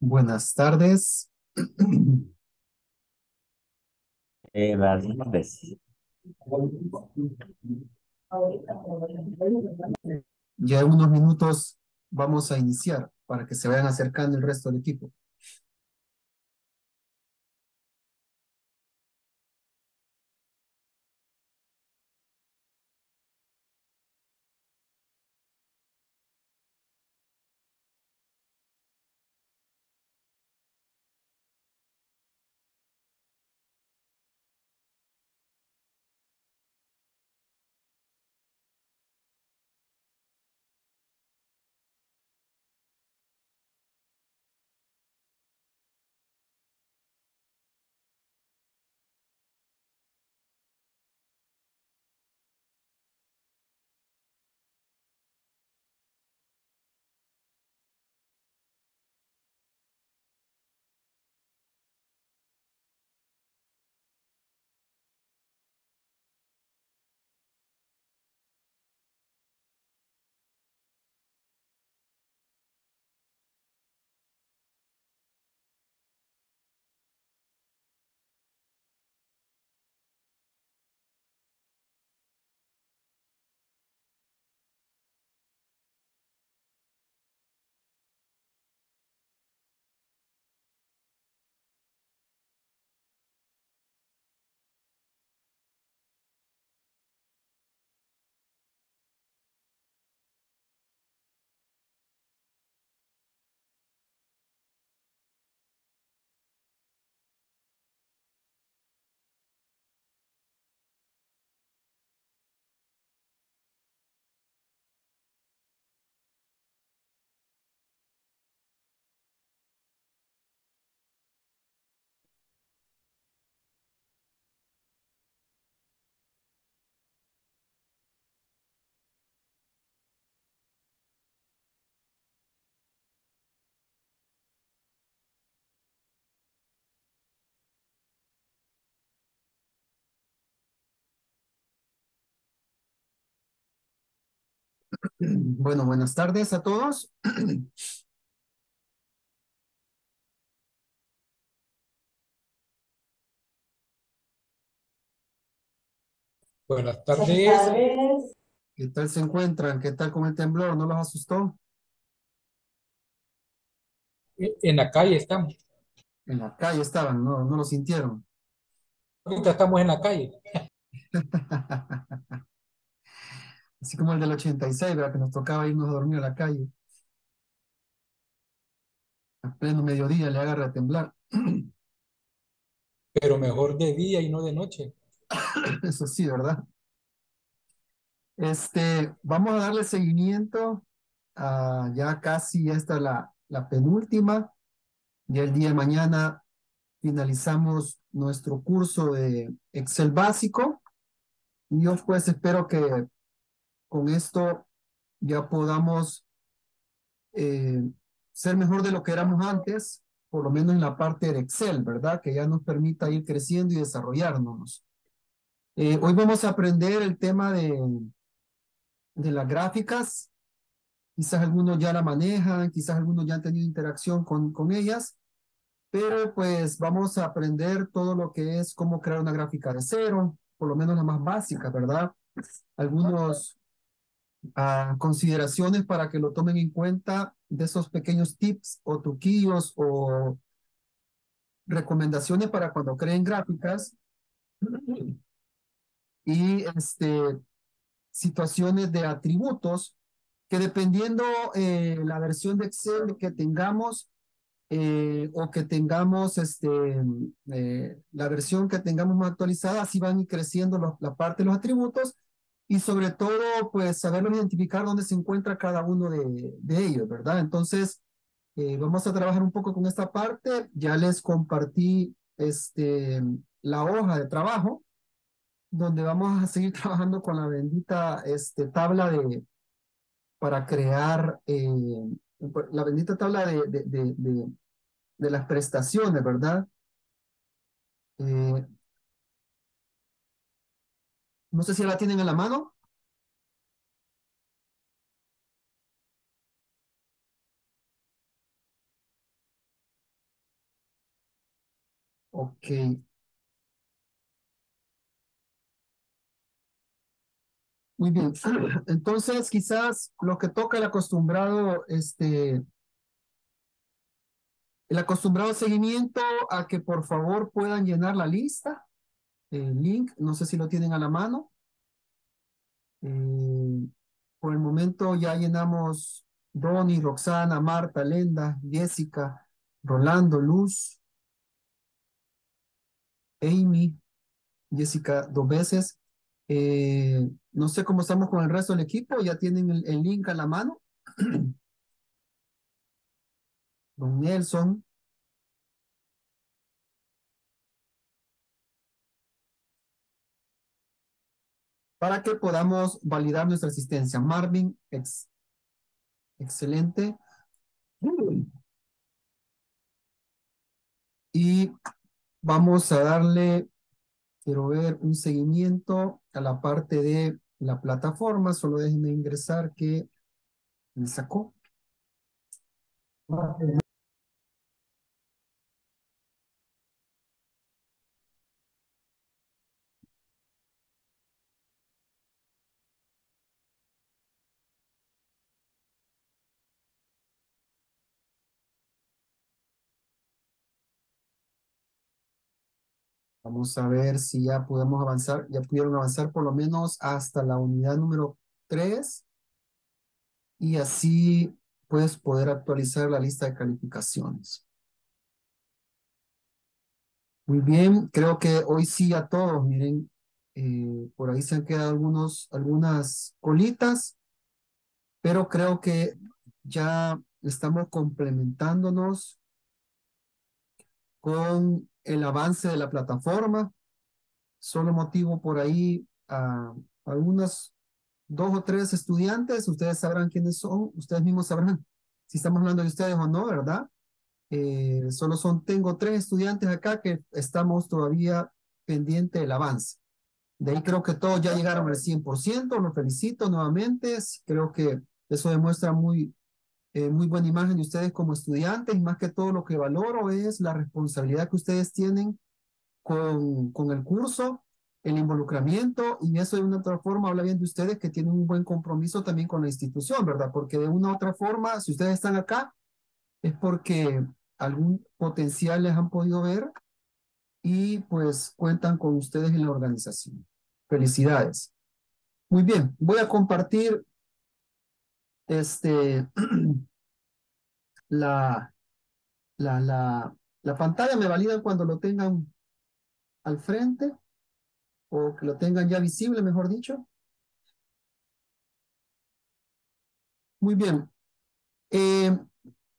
Buenas tardes. Eh, buenas tardes. Ya en unos minutos vamos a iniciar para que se vayan acercando el resto del equipo. Bueno, buenas tardes a todos. Buenas tardes. ¿Qué tal se encuentran? ¿Qué tal con el temblor? ¿No los asustó? En la calle estamos. En la calle estaban, no, no lo sintieron. Ahorita estamos en la calle. Así como el del 86, ¿verdad? Que nos tocaba irnos a dormir a la calle. A pleno mediodía le agarra a temblar. Pero mejor de día y no de noche. Eso sí, ¿verdad? Este, vamos a darle seguimiento a ya casi esta la, la penúltima. Ya el día de mañana finalizamos nuestro curso de Excel básico. Y yo pues espero que con esto ya podamos eh, ser mejor de lo que éramos antes, por lo menos en la parte de Excel, ¿verdad? Que ya nos permita ir creciendo y desarrollarnos. Eh, hoy vamos a aprender el tema de, de las gráficas. Quizás algunos ya la manejan, quizás algunos ya han tenido interacción con, con ellas, pero pues vamos a aprender todo lo que es cómo crear una gráfica de cero, por lo menos la más básica, ¿verdad? Algunos ah, consideraciones para que lo tomen en cuenta de esos pequeños tips o truquillos o recomendaciones para cuando creen gráficas. Y este, situaciones de atributos que dependiendo eh, la versión de Excel que tengamos eh, o que tengamos este, eh, la versión que tengamos más actualizada, así van creciendo la parte de los atributos y sobre todo, pues, saberlo identificar dónde se encuentra cada uno de, de ellos, ¿verdad? Entonces, eh, vamos a trabajar un poco con esta parte. Ya les compartí este, la hoja de trabajo, donde vamos a seguir trabajando con la bendita este, tabla de, para crear, eh, la bendita tabla de, de, de, de las prestaciones, ¿verdad? Eh, no sé si la tienen en la mano. Ok. Muy bien. Entonces, quizás lo que toca el acostumbrado, este, el acostumbrado seguimiento a que por favor puedan llenar la lista, link, no sé si lo tienen a la mano. Eh, por el momento ya llenamos Donny, Roxana, Marta, Lenda, Jessica, Rolando, Luz, Amy, Jessica dos veces. Eh, no sé cómo estamos con el resto del equipo, ya tienen el, el link a la mano. Don Nelson. Para que podamos validar nuestra asistencia. Marvin, ex, excelente. Y vamos a darle, quiero ver, un seguimiento a la parte de la plataforma. Solo déjenme ingresar que me sacó. Vamos a ver si ya podemos avanzar, ya pudieron avanzar por lo menos hasta la unidad número 3 y así puedes poder actualizar la lista de calificaciones. Muy bien, creo que hoy sí a todos, miren, eh, por ahí se han quedado algunos, algunas colitas, pero creo que ya estamos complementándonos con el avance de la plataforma. Solo motivo por ahí a algunos dos o tres estudiantes, ustedes sabrán quiénes son, ustedes mismos sabrán si estamos hablando de ustedes o no, ¿verdad? Eh, solo son, tengo tres estudiantes acá que estamos todavía pendiente del avance. De ahí creo que todos ya llegaron al 100%, los felicito nuevamente, creo que eso demuestra muy, eh, muy buena imagen de ustedes como estudiantes y más que todo lo que valoro es la responsabilidad que ustedes tienen con, con el curso, el involucramiento y eso de una otra forma habla bien de ustedes que tienen un buen compromiso también con la institución, ¿verdad? Porque de una u otra forma, si ustedes están acá, es porque algún potencial les han podido ver y pues cuentan con ustedes en la organización. Felicidades. Muy bien, voy a compartir este, la, la, la, la pantalla me valida cuando lo tengan al frente o que lo tengan ya visible, mejor dicho. Muy bien. Eh,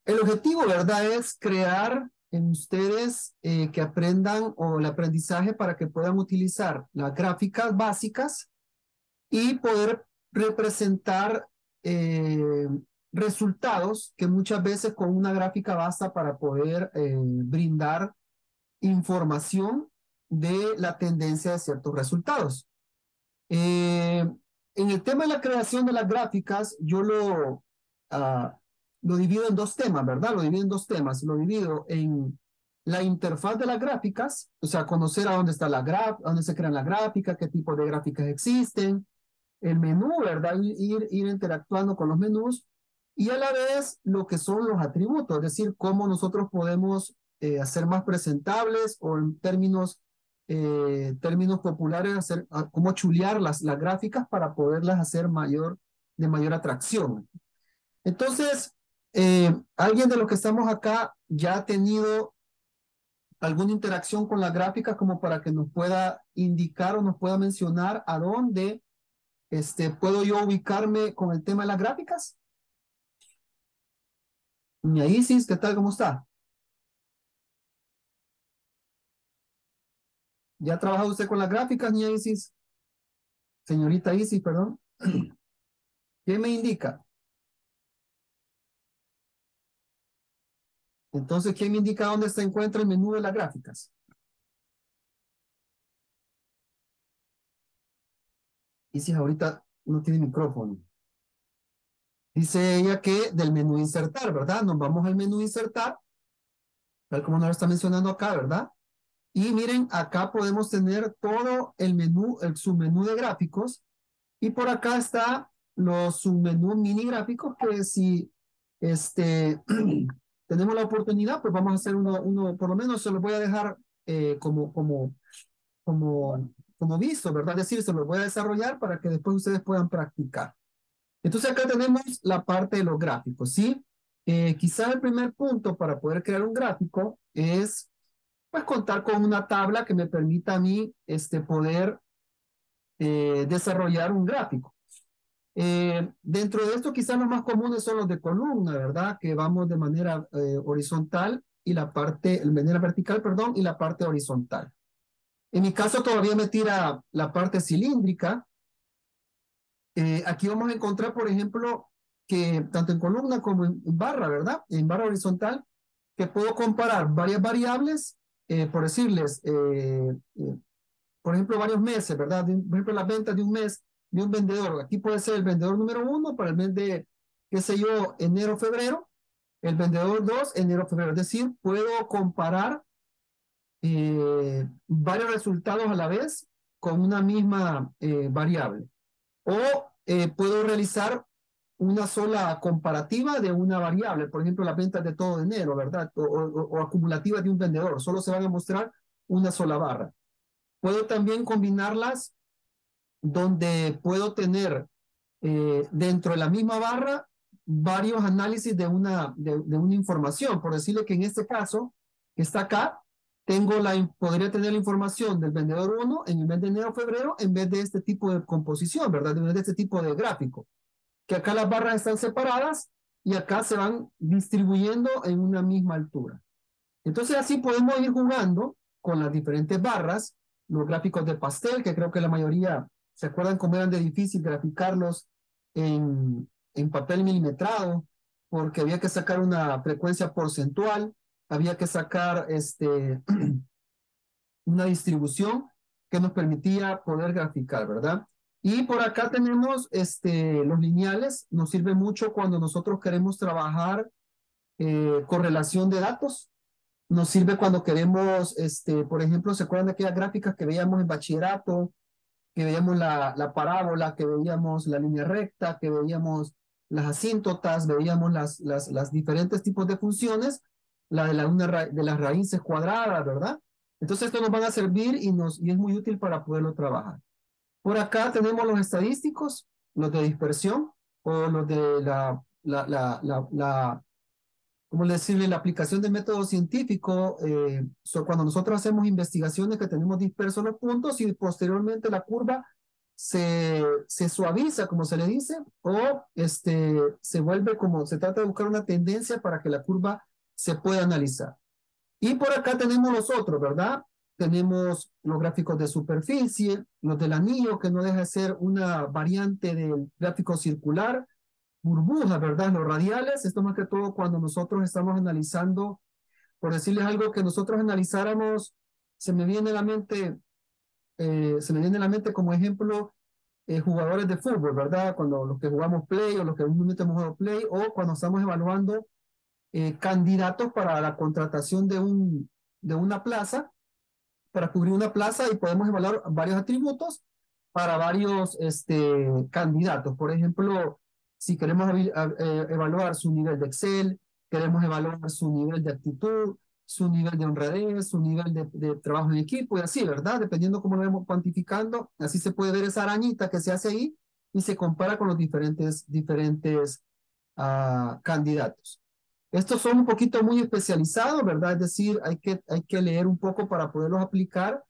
el objetivo, ¿verdad? Es crear en ustedes eh, que aprendan o el aprendizaje para que puedan utilizar las gráficas básicas y poder representar eh, resultados que muchas veces con una gráfica basta para poder eh, brindar información de la tendencia de ciertos resultados. Eh, en el tema de la creación de las gráficas, yo lo, ah, lo divido en dos temas, ¿verdad? Lo divido en dos temas. Lo divido en la interfaz de las gráficas, o sea, conocer a dónde está la graf, dónde se crean las gráficas, qué tipo de gráficas existen, el menú, ¿verdad? Ir, ir interactuando con los menús y a la vez lo que son los atributos, es decir, cómo nosotros podemos eh, hacer más presentables o en términos, eh, términos populares, hacer, cómo chulear las, las gráficas para poderlas hacer mayor, de mayor atracción. Entonces, eh, alguien de los que estamos acá ya ha tenido alguna interacción con la gráfica como para que nos pueda indicar o nos pueda mencionar a dónde este, ¿Puedo yo ubicarme con el tema de las gráficas? Doña Isis, ¿qué tal? ¿Cómo está? ¿Ya ha trabajado usted con las gráficas, niña Isis? Señorita Isis, perdón. ¿Qué me indica? Entonces, ¿quién me indica dónde se encuentra el menú de las gráficas? Isis ahorita no tiene micrófono. Dice ella que del menú insertar, ¿verdad? Nos vamos al menú insertar, tal como nos lo está mencionando acá, ¿verdad? Y miren, acá podemos tener todo el menú, el submenú de gráficos. Y por acá está los submenú mini gráficos que si este, tenemos la oportunidad, pues vamos a hacer uno, uno por lo menos se los voy a dejar eh, como, como, como, como visto, ¿verdad? Es decir, se los voy a desarrollar para que después ustedes puedan practicar. Entonces acá tenemos la parte de los gráficos, ¿sí? Eh, quizá el primer punto para poder crear un gráfico es pues contar con una tabla que me permita a mí este, poder eh, desarrollar un gráfico. Eh, dentro de esto quizás los más comunes son los de columna, ¿verdad? Que vamos de manera eh, horizontal y la parte, de manera vertical, perdón, y la parte horizontal. En mi caso todavía me tira la parte cilíndrica. Eh, aquí vamos a encontrar, por ejemplo, que tanto en columna como en barra, ¿verdad? En barra horizontal, que puedo comparar varias variables, por decirles, por ejemplo, varios meses, ¿verdad? por ejemplo, las ventas de un mes de un vendedor. Aquí puede ser el vendedor número uno para el mes de, qué sé yo, enero, febrero. El vendedor dos, enero, febrero. Es decir, puedo comparar eh, varios resultados a la vez con una misma eh, variable. O eh, puedo realizar una sola comparativa de una variable, por ejemplo, las ventas de todo enero, ¿verdad? O, o, acumulativa de un vendedor, solo se van a mostrar una sola barra. Puedo también combinarlas donde puedo tener dentro de la misma barra varios análisis de una, de, una información. Por decirle que en este caso, que está acá, tengo la, podría tener la información del vendedor 1 en el mes de enero febrero en vez de este tipo de composición, ¿verdad? En vez de este tipo de gráfico. Que acá las barras están separadas y acá se van distribuyendo en una misma altura. Entonces así podemos ir jugando con las diferentes barras, los gráficos de pastel, que creo que la mayoría ¿Se acuerdan cómo eran de difícil graficarlos en, en papel milimetrado? Porque había que sacar una frecuencia porcentual, había que sacar este, una distribución que nos permitía poder graficar, ¿verdad? Y por acá tenemos este, los lineales, nos sirve mucho cuando nosotros queremos trabajar eh, correlación de datos, nos sirve cuando queremos, este, por ejemplo, ¿se acuerdan de aquellas gráficas que veíamos en bachillerato que veíamos la, la parábola, que veíamos la línea recta, que veíamos las asíntotas, veíamos las, las, las diferentes tipos de funciones, la de, la, de las raíces cuadradas, ¿verdad? Entonces esto nos van a servir y, nos, es muy útil para poderlo trabajar. Por acá tenemos los estadísticos, los de dispersión o los de la, la, la, la, ¿cómo decirle? La aplicación de método científico, eh, cuando nosotros hacemos investigaciones que tenemos dispersos los puntos y posteriormente la curva se, se suaviza, como se le dice, o este, se vuelve como, se trata de buscar una tendencia para que la curva se pueda analizar. Y por acá tenemos los otros, ¿verdad? Tenemos los gráficos de superficie, los del anillo, que no deja de ser una variante del gráfico circular, burbujas, ¿verdad? Los radiales, esto más que todo cuando nosotros estamos analizando, por decirles algo que nosotros analizáramos, se me viene a la mente, eh, se me viene a la mente como ejemplo eh, jugadores de fútbol, ¿verdad? Cuando los que jugamos play o los que momento hemos jugado play o cuando estamos evaluando eh, candidatos para la contratación de, un, de una plaza, para cubrir una plaza y podemos evaluar varios atributos para varios este, candidatos. Por ejemplo, si queremos eh, evaluar su nivel de Excel, queremos evaluar su nivel de actitud, su nivel de honradez, su nivel de, trabajo en equipo y así, ¿verdad? Dependiendo cómo lo vemos cuantificando, así se puede ver esa arañita que se hace ahí y se compara con los diferentes, diferentes uh, candidatos. Estos son un poquito muy especializados, ¿verdad? Es decir, hay que, hay que leer un poco para poderlos aplicar.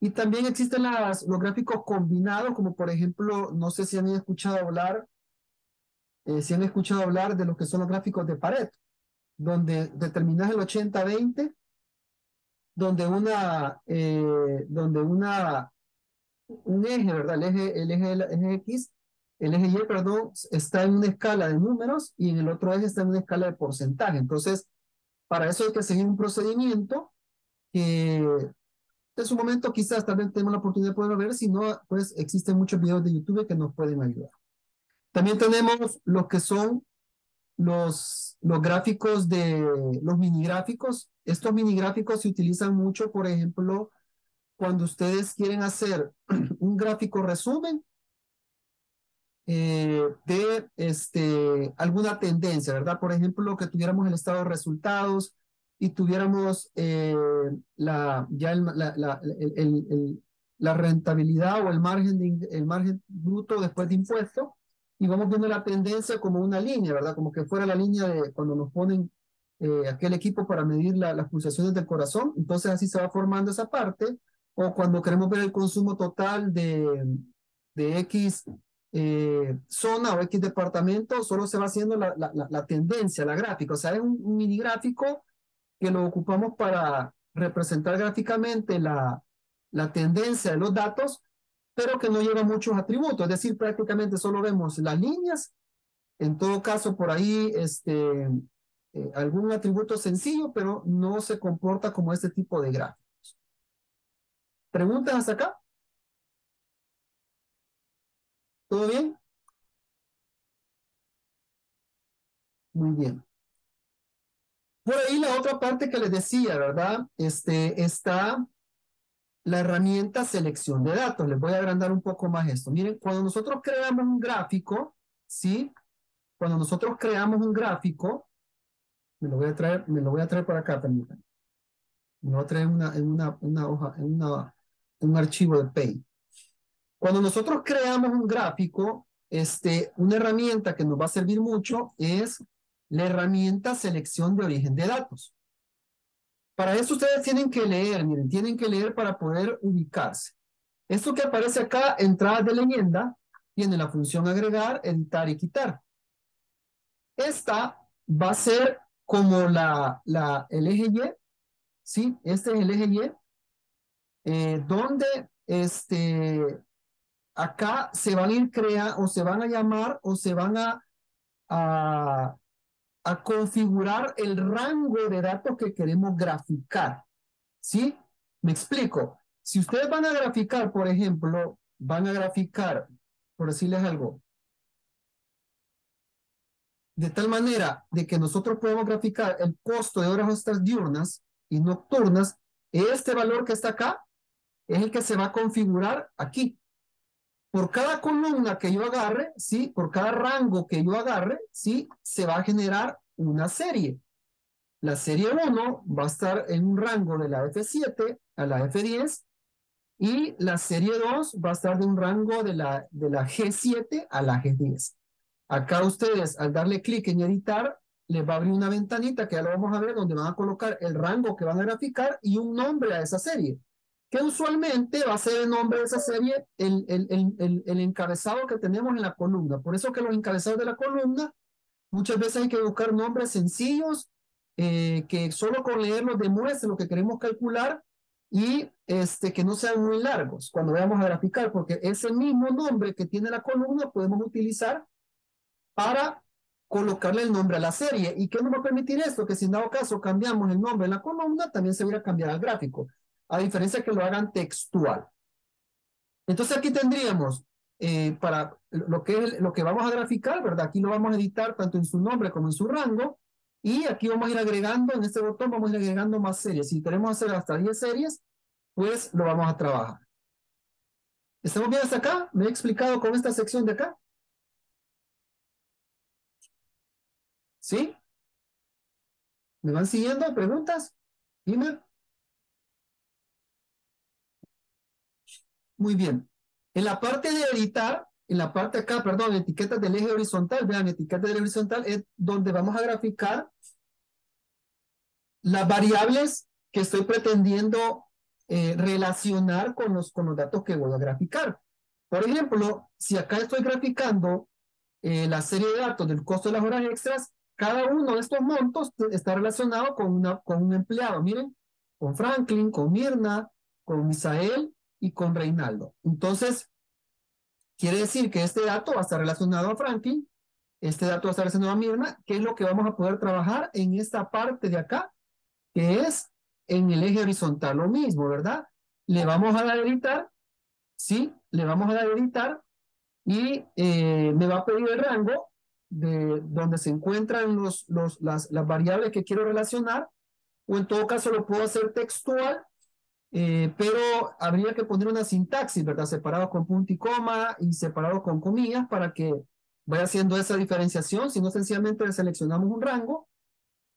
Y también existen las, los gráficos combinados, como por ejemplo, no sé si han escuchado hablar eh, si han escuchado hablar de lo que son los gráficos de Pareto, donde determinas el 80-20, donde una, eh, donde una, un eje, ¿verdad? El eje, el eje, el eje X, el eje Y, perdón, está en una escala de números y en el otro eje está en una escala de porcentaje. Entonces, para eso hay que seguir un procedimiento que en su momento quizás también tenemos la oportunidad de poderlo ver, si no, pues existen muchos videos de YouTube que nos pueden ayudar. También tenemos lo que son los, los gráficos de los mini gráficos estos mini gráficos se utilizan mucho, por ejemplo, cuando ustedes quieren hacer un gráfico resumen eh, de este, alguna tendencia, ¿verdad? Por ejemplo, que tuviéramos el estado de resultados y tuviéramos eh, la, ya el, la, la, el, el, la, rentabilidad o el margen, de, el margen bruto después de impuesto y vamos viendo la tendencia como una línea, ¿verdad? Como que fuera la línea de cuando nos ponen eh, aquel equipo para medir la, las pulsaciones del corazón, entonces así se va formando esa parte, o cuando queremos ver el consumo total de, de X eh, zona o X departamento, solo se va haciendo la, la, la, tendencia, la gráfica. O sea, es un, un, mini gráfico que lo ocupamos para representar gráficamente la, la tendencia de los datos, pero que no lleva muchos atributos. Es decir, prácticamente solo vemos las líneas. En todo caso, por ahí, este, eh, algún atributo sencillo, pero no se comporta como este tipo de gráficos. ¿Preguntas hasta acá? ¿Todo bien? Muy bien. Por ahí la otra parte que les decía, ¿verdad? Este, está la herramienta selección de datos. Les voy a agrandar un poco más esto. Miren, cuando nosotros creamos un gráfico, ¿sí? Cuando nosotros creamos un gráfico, me lo voy a traer, me lo voy a traer para acá, permítanme. Me lo voy a traer en una, en una, una hoja, en una, un archivo de Paint. Cuando nosotros creamos un gráfico, este, una herramienta que nos va a servir mucho es la herramienta selección de origen de datos. Para eso ustedes tienen que leer, miren, tienen que leer para poder ubicarse. Esto que aparece acá, entradas de leyenda, tiene la función agregar, editar y quitar. Esta va a ser como la, la, el eje Y, ¿sí? Este es el eje Y, eh, donde este, acá se van a ir crear o se van a llamar o se van a, a, a configurar el rango de datos que queremos graficar. ¿Sí? Me explico. Si ustedes van a graficar, por ejemplo, van a graficar, por decirles algo, de tal manera de que nosotros podemos graficar el costo de horas extras diurnas y nocturnas, este valor que está acá es el que se va a configurar aquí. Por cada columna que yo agarre, ¿sí? Por cada rango que yo agarre, ¿sí? Se va a generar una serie. La serie 1 va a estar en un rango de la F7 a la F10 y la serie 2 va a estar de un rango de la, de la G7 a la G10. Acá ustedes, al darle clic en editar, les va a abrir una ventanita que ya lo vamos a ver, donde van a colocar el rango que van a graficar y un nombre a esa serie, que usualmente va a ser el nombre de esa serie, el, el, el, el encabezado que tenemos en la columna. Por eso que los encabezados de la columna, muchas veces hay que buscar nombres sencillos, eh, que solo con leerlos demuestren lo que queremos calcular y este, que no sean muy largos cuando vayamos a graficar, porque ese mismo nombre que tiene la columna podemos utilizar para colocarle el nombre a la serie. ¿Y qué nos va a permitir esto? Que si en dado caso cambiamos el nombre en la columna, también se va a cambiar al gráfico, a diferencia que lo hagan textual. Entonces aquí tendríamos eh, para lo que, es, lo que vamos a graficar, ¿verdad? Aquí lo vamos a editar tanto en su nombre como en su rango. Y aquí vamos a ir agregando, en este botón vamos a ir agregando más series. Si queremos hacer hasta 10 series, pues lo vamos a trabajar. ¿Estamos bien hasta acá? ¿Me he explicado con esta sección de acá? ¿Sí? ¿Me van siguiendo? ¿Preguntas? Dime. Muy bien. En la parte de editar, en la parte acá, perdón, etiquetas del eje horizontal, vean, etiquetas del eje horizontal es donde vamos a graficar las variables que estoy pretendiendo eh, relacionar con los, con los datos que voy a graficar. Por ejemplo, si acá estoy graficando eh, la serie de datos del costo de las horas extras, cada uno de estos montos está relacionado con, una, con un empleado. Miren, con Franklin, con Mirna, con Misael y con Reinaldo. Entonces, quiere decir que este dato va a estar relacionado a Franklin, este dato va a estar relacionado a Mirna, que es lo que vamos a poder trabajar en esta parte de acá, que es en el eje horizontal. Lo mismo, ¿verdad? Le vamos a dar editar, ¿sí? Le vamos a dar editar y eh, me va a pedir el rango de donde se encuentran los, los, las, las variables que quiero relacionar, o en todo caso lo puedo hacer textual, eh, pero habría que poner una sintaxis, ¿verdad? Separado con punto y coma y separado con comillas para que vaya haciendo esa diferenciación, si no sencillamente seleccionamos un rango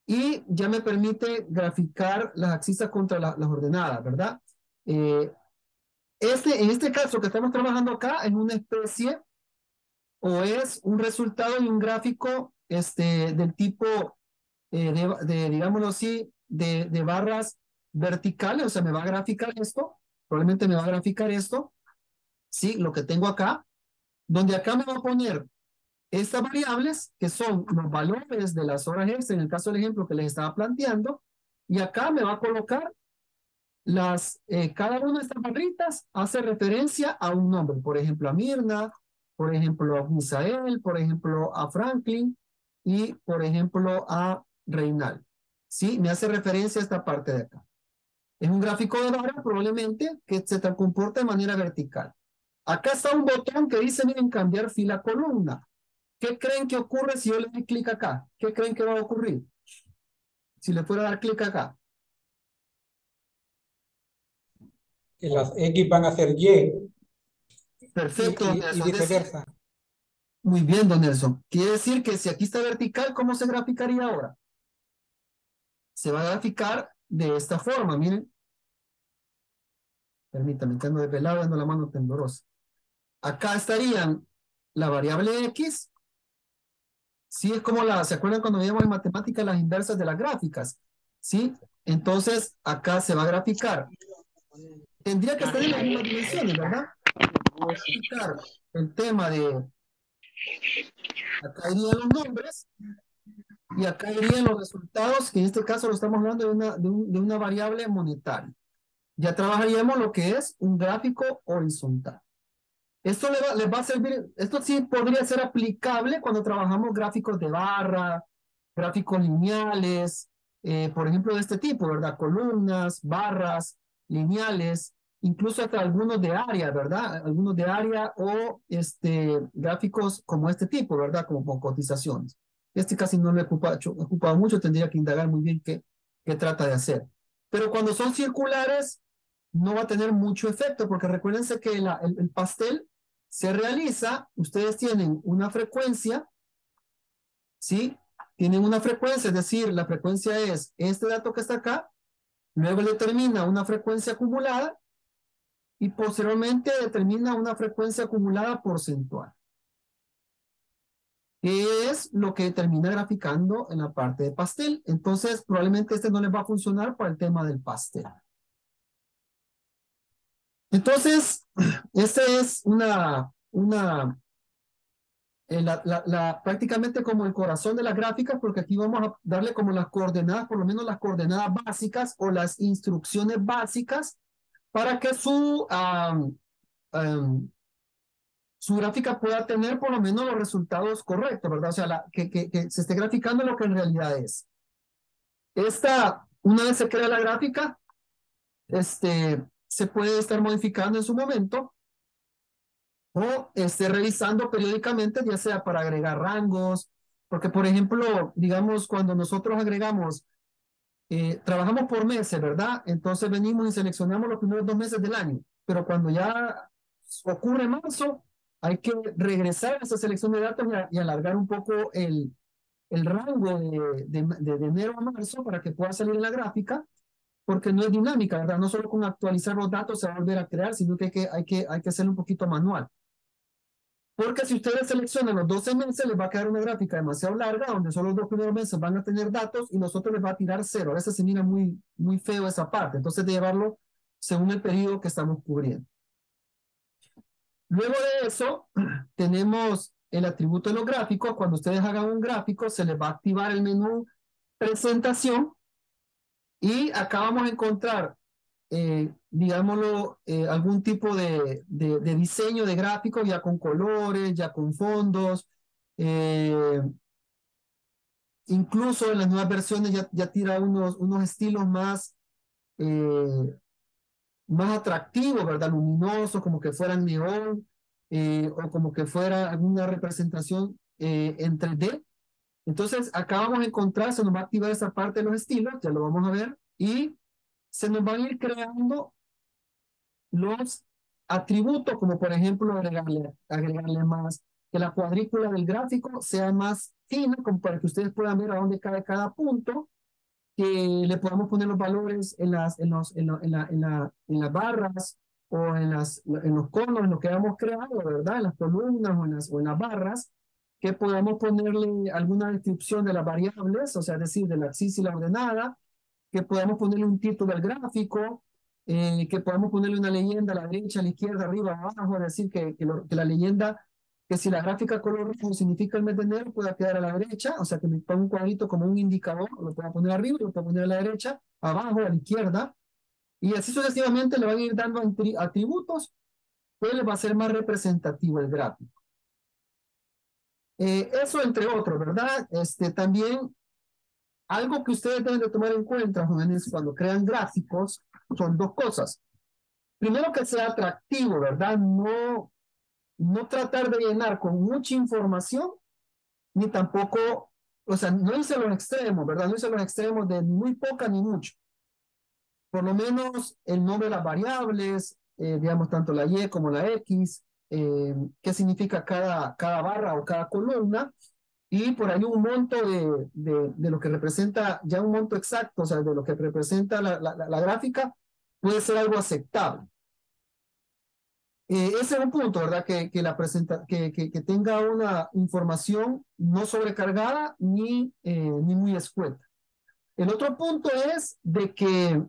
y ya me permite graficar las axisas contra las ordenadas, ¿verdad? Eh, este, en este caso que estamos trabajando acá es una especie o es un resultado de un gráfico este, del tipo, eh, de, digámoslo así, de, de barras verticales, o sea, me va a graficar esto, probablemente me va a graficar esto, sí, lo que tengo acá, donde acá me va a poner estas variables que son los valores de las horas extra, en el caso del ejemplo que les estaba planteando, y acá me va a colocar las, eh, cada una de estas barritas hace referencia a un nombre, por ejemplo, a Mirna, por ejemplo, a Misael, por ejemplo, a Franklin y, por ejemplo, a Reinal. ¿Sí? Me hace referencia a esta parte de acá. Es un gráfico de barra probablemente que se comporta de manera vertical. Acá está un botón que dice, miren, cambiar fila columna. ¿Qué creen que ocurre si yo le doy clic acá? ¿Qué creen que va a ocurrir? Si le fuera a dar clic acá. Que las X van a ser Y. Perfecto, y, y viceversa. Muy bien, don Nelson. Quiere decir que si aquí está vertical, ¿cómo se graficaría ahora? Se va a graficar de esta forma, miren. Permítame, tengo desvelado, dando la mano temblorosa. Acá estarían la variable X. Sí, es como la, ¿se acuerdan cuando veíamos en matemáticas las inversas de las gráficas? ¿Sí? Entonces, acá se va a graficar. Tendría que estar en las mismas dimensiones, ¿verdad? Explicar el tema de... Acá irían los nombres y acá irían los resultados, que en este caso lo estamos hablando de una, de una variable monetaria. Ya trabajaríamos lo que es un gráfico horizontal. Esto le va, les va a servir, esto sí podría ser aplicable cuando trabajamos gráficos de barra, gráficos lineales, eh, por ejemplo, de este tipo, ¿verdad? Columnas, barras, lineales, incluso hasta algunos de área, ¿verdad? Algunos de área o este, gráficos como este tipo, ¿verdad? Como con cotizaciones. Este casi no lo he ocupado, ocupado mucho, tendría que indagar muy bien qué, qué trata de hacer. Pero cuando son circulares, no va a tener mucho efecto, porque recuérdense que el, el pastel se realiza, ustedes tienen una frecuencia, ¿sí? Tienen una frecuencia, es decir, la frecuencia es este dato que está acá, luego determina una frecuencia acumulada y posteriormente determina una frecuencia acumulada porcentual. Es lo que termina graficando en la parte de pastel. Entonces, probablemente este no les va a funcionar para el tema del pastel. Entonces, este es una, una eh, la, la, la, prácticamente como el corazón de la gráfica, porque aquí vamos a darle como las coordenadas, por lo menos las coordenadas básicas o las instrucciones básicas para que su, um, um, su gráfica pueda tener por lo menos los resultados correctos, ¿verdad? O sea, la, que, que, que, se esté graficando lo que en realidad es. Esta, una vez se crea la gráfica, este, se puede estar modificando en su momento o esté revisando periódicamente, ya sea para agregar rangos, porque por ejemplo, digamos, cuando nosotros agregamos, eh, trabajamos por meses, ¿verdad? Entonces venimos y seleccionamos los primeros dos meses del año, pero cuando ya ocurre marzo, hay que regresar a esa selección de datos y, a, y alargar un poco el, el rango de, de, de, enero a marzo para que pueda salir en la gráfica porque no es dinámica, ¿verdad? No solo con actualizar los datos se va a volver a crear, sino que hay que, hay que, hay que hacerlo un poquito manual. Porque si ustedes seleccionan los 12 meses, les va a quedar una gráfica demasiado larga, donde solo los dos primeros meses van a tener datos y nosotros les va a tirar cero. A veces se mira muy, muy feo esa parte. Entonces, de llevarlo según el periodo que estamos cubriendo. Luego de eso, tenemos el atributo de los gráficos. Cuando ustedes hagan un gráfico, se les va a activar el menú presentación. Y acá vamos a encontrar eh, digámoslo, eh, algún tipo de, diseño de gráfico ya con colores, ya con fondos. Eh, incluso en las nuevas versiones ya, tira unos, unos estilos más, eh, más atractivos, ¿verdad? Luminosos, como que fueran neón, o como que fuera alguna representación en 3D. Entonces, acá vamos a encontrar, se nos va a activar esa parte de los estilos, ya lo vamos a ver y se nos van a ir creando los atributos, como por ejemplo agregarle, agregarle más, que la cuadrícula del gráfico sea más fina, como para que ustedes puedan ver a dónde cae cada punto, que le podamos poner los valores en las, en los, en, la, en, la, en las barras o en, las, en los conos, en lo que hemos creado, ¿verdad? En las columnas o en las, o en las barras, que podamos ponerle alguna descripción de las variables, o sea, decir, de la axis y la ordenada, que podamos ponerle un título al gráfico, eh, que podamos ponerle una leyenda a la derecha, a la izquierda, arriba, abajo, es decir, que, que, que la leyenda que si la gráfica color rojo significa el mes de enero, pueda quedar a la derecha, o sea que me ponga un cuadrito como un indicador, lo puedo poner arriba, lo puedo poner a la derecha, abajo, a la izquierda, y así sucesivamente le van a ir dando atributos, pues le va a ser más representativo el gráfico. Eh, eso entre otros, ¿verdad? Este, también algo que ustedes deben de tomar en cuenta, jóvenes, cuando crean gráficos, son dos cosas. Primero que sea atractivo, ¿verdad? No no tratar de llenar con mucha información, ni tampoco, o sea, no hice los extremos, ¿verdad? No hice los extremos de muy poca ni mucho. Por lo menos el nombre de las variables, eh, digamos, tanto la Y como la X, eh, qué significa cada, cada barra o cada columna, y por ahí un monto de, de, de, lo que representa, ya un monto exacto, o sea, de lo que representa la, la, la gráfica, puede ser algo aceptable. Eh, ese es un punto, ¿verdad? Que, que, la presenta, que, que, que, tenga una información no sobrecargada ni, eh, ni muy escueta. El otro punto es de que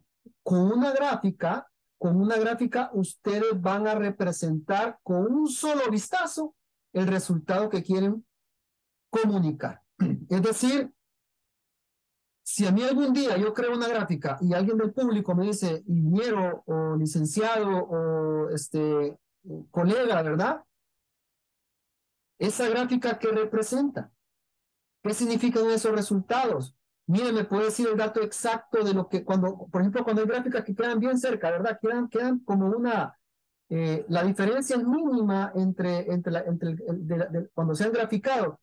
con una gráfica, con una gráfica, ustedes van a representar con un solo vistazo el resultado que quieren comunicar. Es decir, si a mí algún día yo creo una gráfica y alguien del público me dice ingeniero o licenciado o este colega, ¿verdad? Esa gráfica que representa. ¿Qué significan esos resultados? Mire, me puede decir el dato exacto de lo que cuando, por ejemplo, cuando hay gráficas que quedan bien cerca, ¿verdad? Quedan, quedan como una, eh, la diferencia es mínima entre, entre, la, entre el, cuando se han graficado.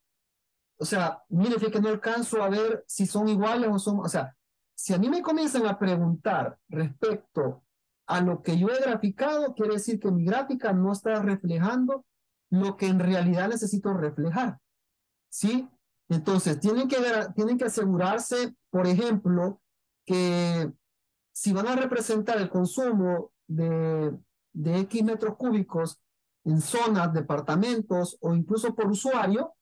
O sea, mire, que no alcanzo a ver si son iguales o son, o sea, si a mí me comienzan a preguntar respecto a lo que yo he graficado, quiere decir que mi gráfica no está reflejando lo que en realidad necesito reflejar. ¿Sí? Entonces, tienen que, tienen que asegurarse, por ejemplo, que si van a representar el consumo de, de X metros cúbicos en zonas, departamentos o incluso por usuario,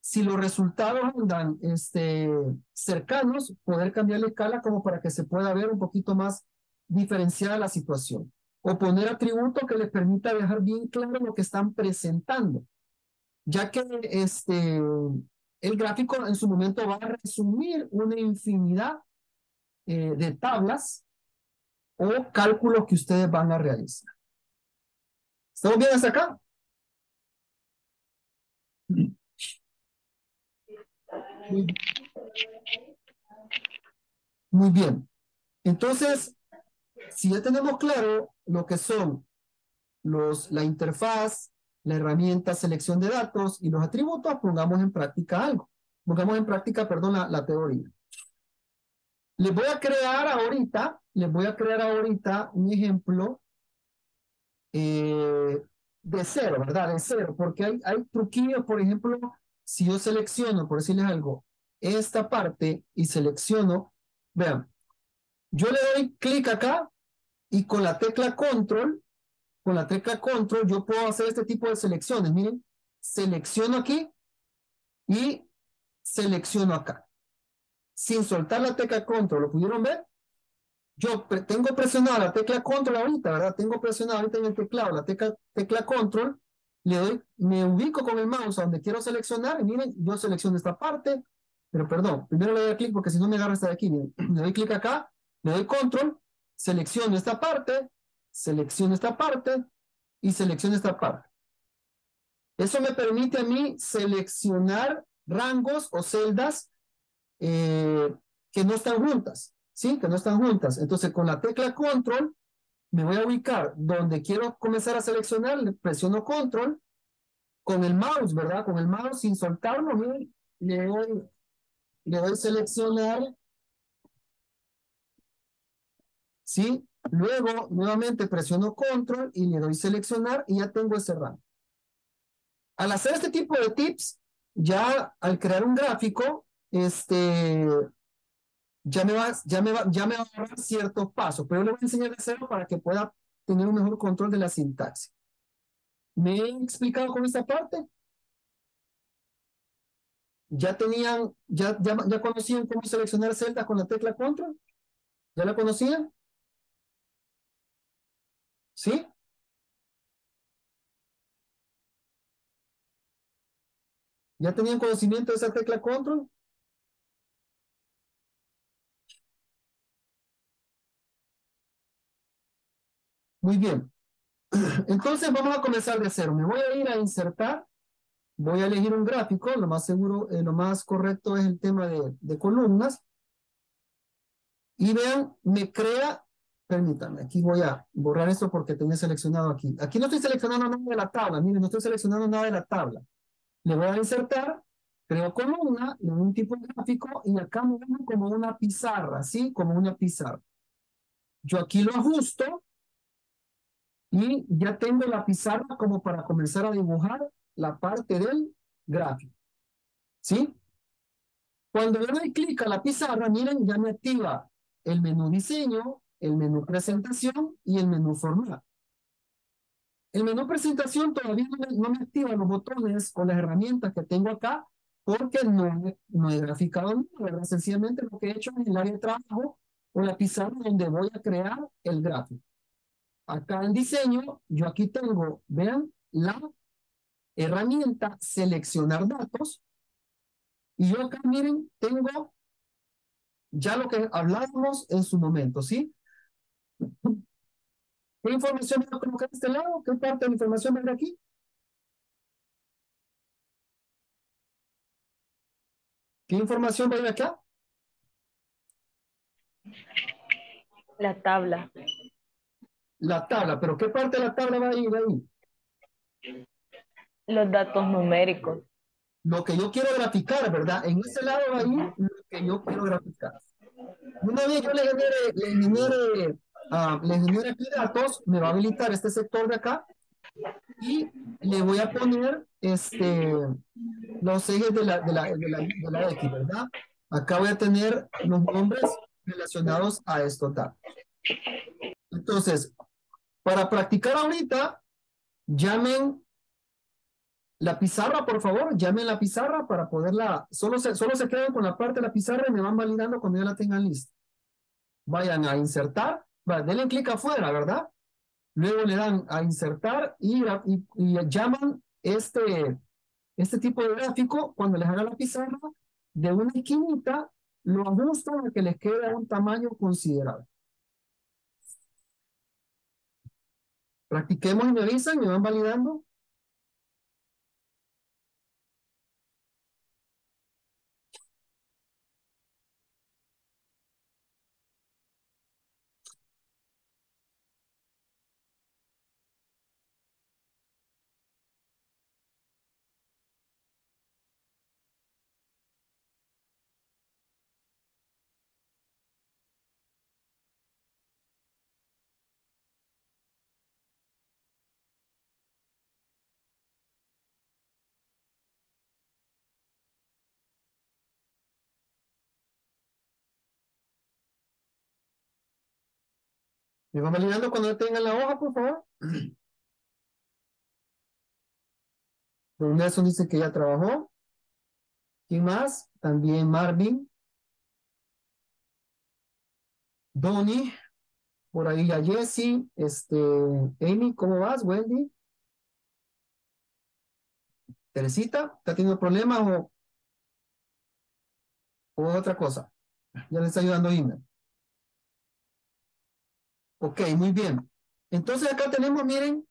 si los resultados andan este, cercanos, poder cambiar la escala como para que se pueda ver un poquito más diferenciar la situación o poner atributos que les permita dejar bien claro lo que están presentando, ya que este, el gráfico en su momento va a resumir una infinidad eh, de tablas o cálculos que ustedes van a realizar. ¿Estamos bien hasta acá? Muy bien. Entonces, si ya tenemos claro lo que son los, la interfaz, la herramienta selección de datos y los atributos, pongamos en práctica algo. Pongamos en práctica, perdón, la, la teoría. Les voy a crear ahorita, les voy a crear ahorita un ejemplo eh, de cero, ¿verdad? De cero, porque hay, hay truquillos, por ejemplo, si yo selecciono, por decirles algo, esta parte y selecciono, vean, yo le doy clic acá y con la tecla control, con la tecla control, yo puedo hacer este tipo de selecciones. Miren, selecciono aquí y selecciono acá. Sin soltar la tecla control, ¿lo pudieron ver? Yo tengo presionada la tecla control ahorita, ¿verdad? Tengo presionada ahorita en el teclado la tecla, tecla control, le doy, me ubico con el mouse a donde quiero seleccionar, y miren, yo selecciono esta parte, pero perdón, primero le doy clic porque si no me agarra esta de aquí, miren, le doy clic acá, le doy control, selecciono esta parte, selecciono esta parte y selecciono esta parte. Eso me permite a mí seleccionar rangos o celdas eh, que no están juntas, ¿sí? Que no están juntas. Entonces, con la tecla control, me voy a ubicar donde quiero comenzar a seleccionar, le presiono control, con el mouse, ¿verdad? Con el mouse sin soltarlo, le doy, le doy seleccionar ¿sí? Luego, nuevamente presiono control y le doy seleccionar y ya tengo ese rango. Al hacer este tipo de tips, ya al crear un gráfico, este, ya me va, ya me va, ya me va a dar ciertos pasos, pero le voy a enseñar a hacerlo para que pueda tener un mejor control de la sintaxis. ¿Me he explicado con esta parte? ¿Ya tenían, ya, ya, ya conocían cómo seleccionar celdas con la tecla control? ¿Ya la conocían? ¿Sí? ¿Ya tenían conocimiento de esa tecla control? Muy bien. Entonces vamos a comenzar de cero. Me voy a ir a insertar. Voy a elegir un gráfico. Lo más seguro, eh, lo más correcto es el tema de, de columnas. Y vean, me crea, permítanme, aquí voy a borrar esto porque tenía seleccionado aquí. Aquí no estoy seleccionando nada de la tabla. Miren, no estoy seleccionando nada de la tabla. Le voy a insertar, creo columna, en un tipo gráfico y acá me ven como una pizarra, ¿sí? Como una pizarra. Yo aquí lo ajusto y ya tengo la pizarra como para comenzar a dibujar la parte del gráfico. ¿Sí? Cuando yo doy clic a la pizarra, miren, ya me activa el menú diseño, el menú presentación y el menú formato. El menú presentación todavía no me, activa los botones con las herramientas que tengo acá porque no, no he graficado nada. Sencillamente lo que he hecho en el área de trabajo o la pizarra donde voy a crear el gráfico. Acá en diseño, yo aquí tengo, vean, la herramienta seleccionar datos. Y yo acá, miren, tengo ya lo que hablábamos en su momento, ¿sí? ¿Qué información voy a colocar de este lado? ¿Qué parte de la información viene aquí? ¿Qué información va acá? La tabla la tabla, pero ¿qué parte de la tabla va a ir ahí? Los datos numéricos. Lo que yo quiero graficar, ¿verdad? En ese lado va a ir lo que yo quiero graficar. Una vez yo le genere, le genere, uh, le genere aquí datos, me va a habilitar este sector de acá y le voy a poner este, los ejes de la, de la, de la, de la X, ¿verdad? Acá voy a tener los nombres relacionados a estos datos. Entonces, para practicar ahorita, llamen la pizarra, por favor, llamen la pizarra para poderla, solo se, solo se quedan con la parte de la pizarra y me van validando cuando ya la tengan lista. Vayan a insertar, denle clic afuera, ¿verdad? Luego le dan a insertar y, y, llaman este, este tipo de gráfico, cuando les haga la pizarra, de una esquinita, lo ajustan a que les quede un tamaño considerable. Practiquemos y me avisan, me van validando. ¿Me van validando cuando tengan la hoja, por favor? Don Nelson dice que ya trabajó. ¿Quién más? También Marvin. Donnie. Por ahí ya Jesse. Este, Amy, ¿cómo vas? Wendy. Teresita, ¿está teniendo problemas o, o otra cosa? Ya le está ayudando Ina. Ok, muy bien. Entonces acá tenemos, miren,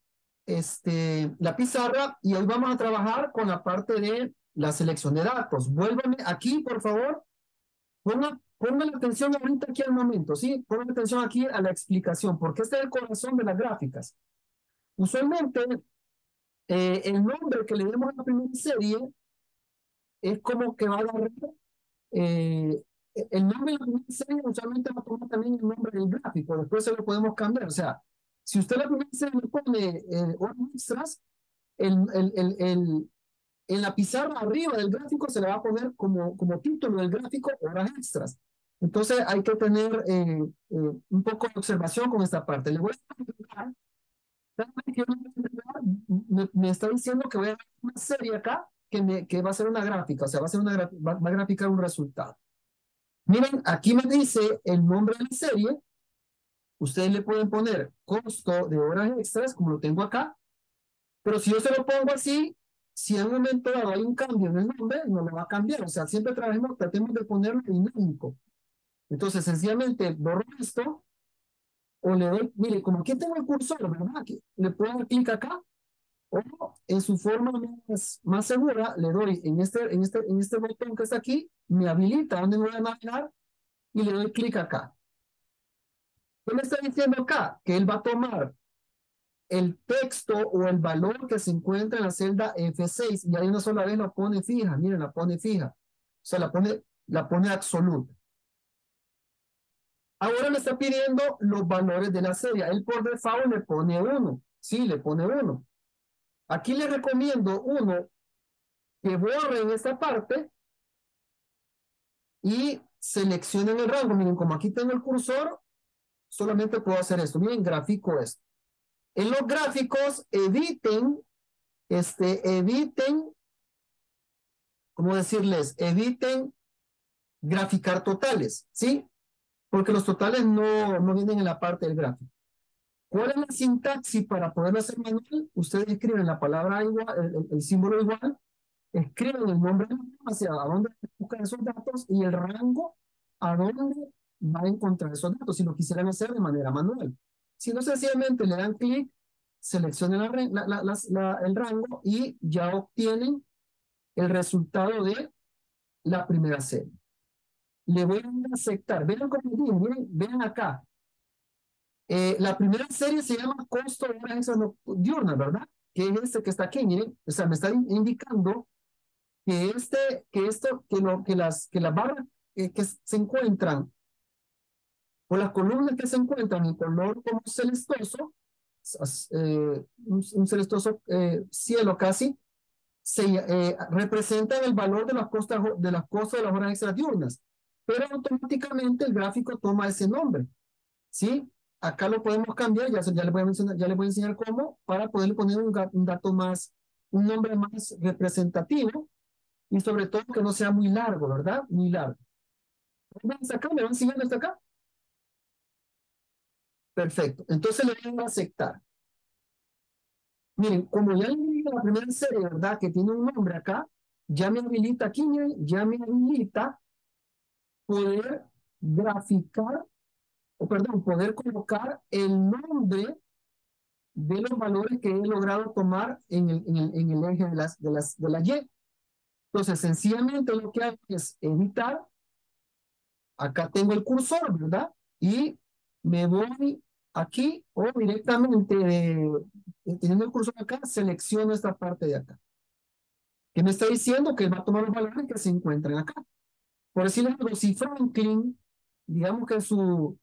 este, la pizarra y hoy vamos a trabajar con la parte de la selección de datos. Vuélvame aquí, por favor. Pongan, pongan atención ahorita aquí al momento, ¿sí? Pongan atención aquí a la explicación, porque este es el corazón de las gráficas. Usualmente, eh, el nombre que le demos a la primera serie es como que va a dar el nombre de la primera serie usualmente a tomar también el nombre del gráfico, después se lo podemos cambiar. O sea, si usted la primera serie pone eh, extras, el, el, el, el- en la pizarra arriba del gráfico se le va a poner como, como título del gráfico horas extras. Entonces hay que tener eh, eh, un poco de observación con esta parte. Le voy a me, me está diciendo que voy a dar una serie acá que, me, que va a ser una gráfica, o sea, va a, ser una, va, va a graficar un resultado. Miren, aquí me dice el nombre de la serie. Ustedes le pueden poner costo de horas extras, como lo tengo acá. Pero si yo se lo pongo así, si en un momento dado hay un cambio en el nombre, no lo va a cambiar. O sea, siempre trabajemos, tratemos de ponerlo dinámico. Entonces, sencillamente borro esto o le doy, mire, como aquí tengo el cursor, ¿verdad? Que le puedo dar clic acá o en su forma más, más segura, le doy en este, en, este, en este botón que está aquí, me habilita donde voy a navegar y le doy clic acá. ¿Qué me está diciendo acá? Que él va a tomar el texto o el valor que se encuentra en la celda F6 y ahí una sola vez la pone fija, miren, la pone fija. O sea, la pone, la pone absoluta. Ahora me está pidiendo los valores de la serie. Él por default le pone uno. Sí, le pone uno. Aquí le recomiendo uno que borren esta parte y seleccionen el rango. Miren, como aquí tengo el cursor, solamente puedo hacer esto. Miren, gráfico esto. En los gráficos, eviten, este, eviten, ¿cómo decirles? Eviten graficar totales, ¿sí? Porque los totales no, no vienen en la parte del gráfico. ¿Cuál es la sintaxis para poderlo hacer manual? Ustedes escriben la palabra igual, el, el- símbolo igual, escriben el nombre hacia dónde buscan esos datos y el rango a dónde va a encontrar esos datos si lo quisieran hacer de manera manual. Si no, sencillamente le dan clic, seleccionen la la- la- el rango y ya obtienen el resultado de la primera serie. Le voy a aceptar. Vean dije, miren, vean acá. Eh, la primera serie se llama costo de horas diurnas, ¿verdad? Que es este que está aquí, miren. O sea, me está in- indicando que este, que esto, que lo, que las, que las barras eh, que se encuentran o las columnas que se encuentran en color como celestoso, eh, un, un celestoso eh, cielo casi, se eh, representan el valor de las costas de las costas de las horas extras diurnas, pero automáticamente el gráfico toma ese nombre, ¿sí? Acá lo podemos cambiar, ya, ya les voy a mencionar, ya les voy a enseñar cómo, para poderle poner un, un dato más, un nombre más representativo y sobre todo que no sea muy largo, ¿verdad? Muy largo. ¿Ven hasta acá? ¿Me van siguiendo hasta acá? Perfecto. Entonces le voy a aceptar. Miren, como ya le di la primera serie, ¿verdad? Que tiene un nombre acá, ya me habilita aquí, ya me habilita poder graficar, o perdón, poder colocar el nombre de los valores que he logrado tomar en el, en el, en el eje de las, de las, de la Y. Entonces, sencillamente lo que hago es editar. Acá tengo el cursor, ¿verdad? Y me voy aquí o directamente, de- teniendo el cursor acá, selecciono esta parte de acá. Que me está diciendo que va a tomar los valores que se encuentran acá. Por decirlo algo, si Franklin, digamos que su,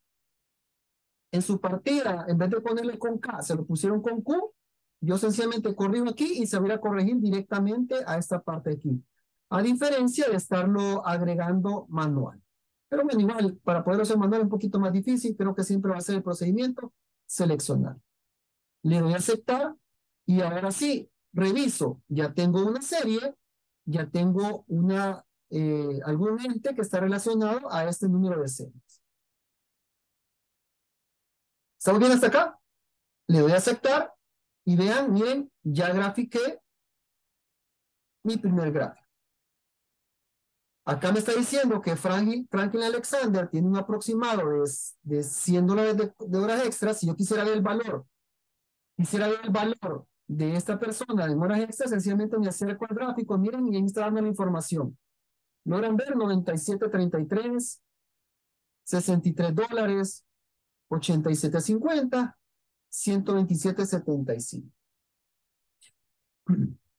en su partida, en vez de ponerle con K, se lo pusieron con Q, yo sencillamente corrijo aquí y se va a corregir directamente a esta parte de aquí. A diferencia de estarlo agregando manual. Pero bueno, igual, para poderlo hacer manual es un poquito más difícil, creo que siempre va a ser el procedimiento, seleccionar. Le doy a aceptar y ahora sí, reviso, ya tengo una serie, ya tengo una, eh, algún ente que está relacionado a este número de series. ¿Estamos bien hasta acá? Le doy a aceptar y vean, miren, ya grafiqué mi primer gráfico. Acá me está diciendo que Franklin, Franklin Alexander tiene un aproximado de, de 100 dólares de, horas extras. Si yo quisiera ver el valor, quisiera ver el valor de esta persona en horas extras, sencillamente me acerco al gráfico, miren, y ahí está dando la información. Logran ver 97.33, 63 dólares, 87.50, 127.75.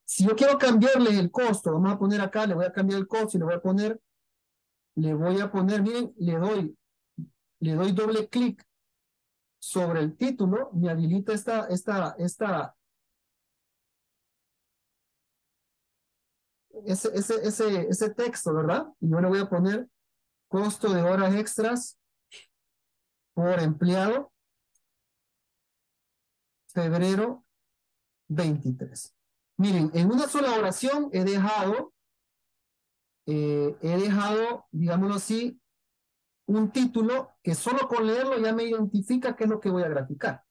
Si yo quiero cambiarle el costo, vamos a poner acá, le voy a cambiar el costo y le voy a poner le voy a poner, miren, le doy, le doy doble clic sobre el título, me habilita esta, esta, esta, ese, ese, ese, ese texto, ¿verdad? Y yo le voy a poner costo de horas extras por empleado, febrero 23. Miren, en una sola oración he dejado, eh, he dejado, digámoslo así, un título que solo con leerlo ya me identifica qué es lo que voy a graficar.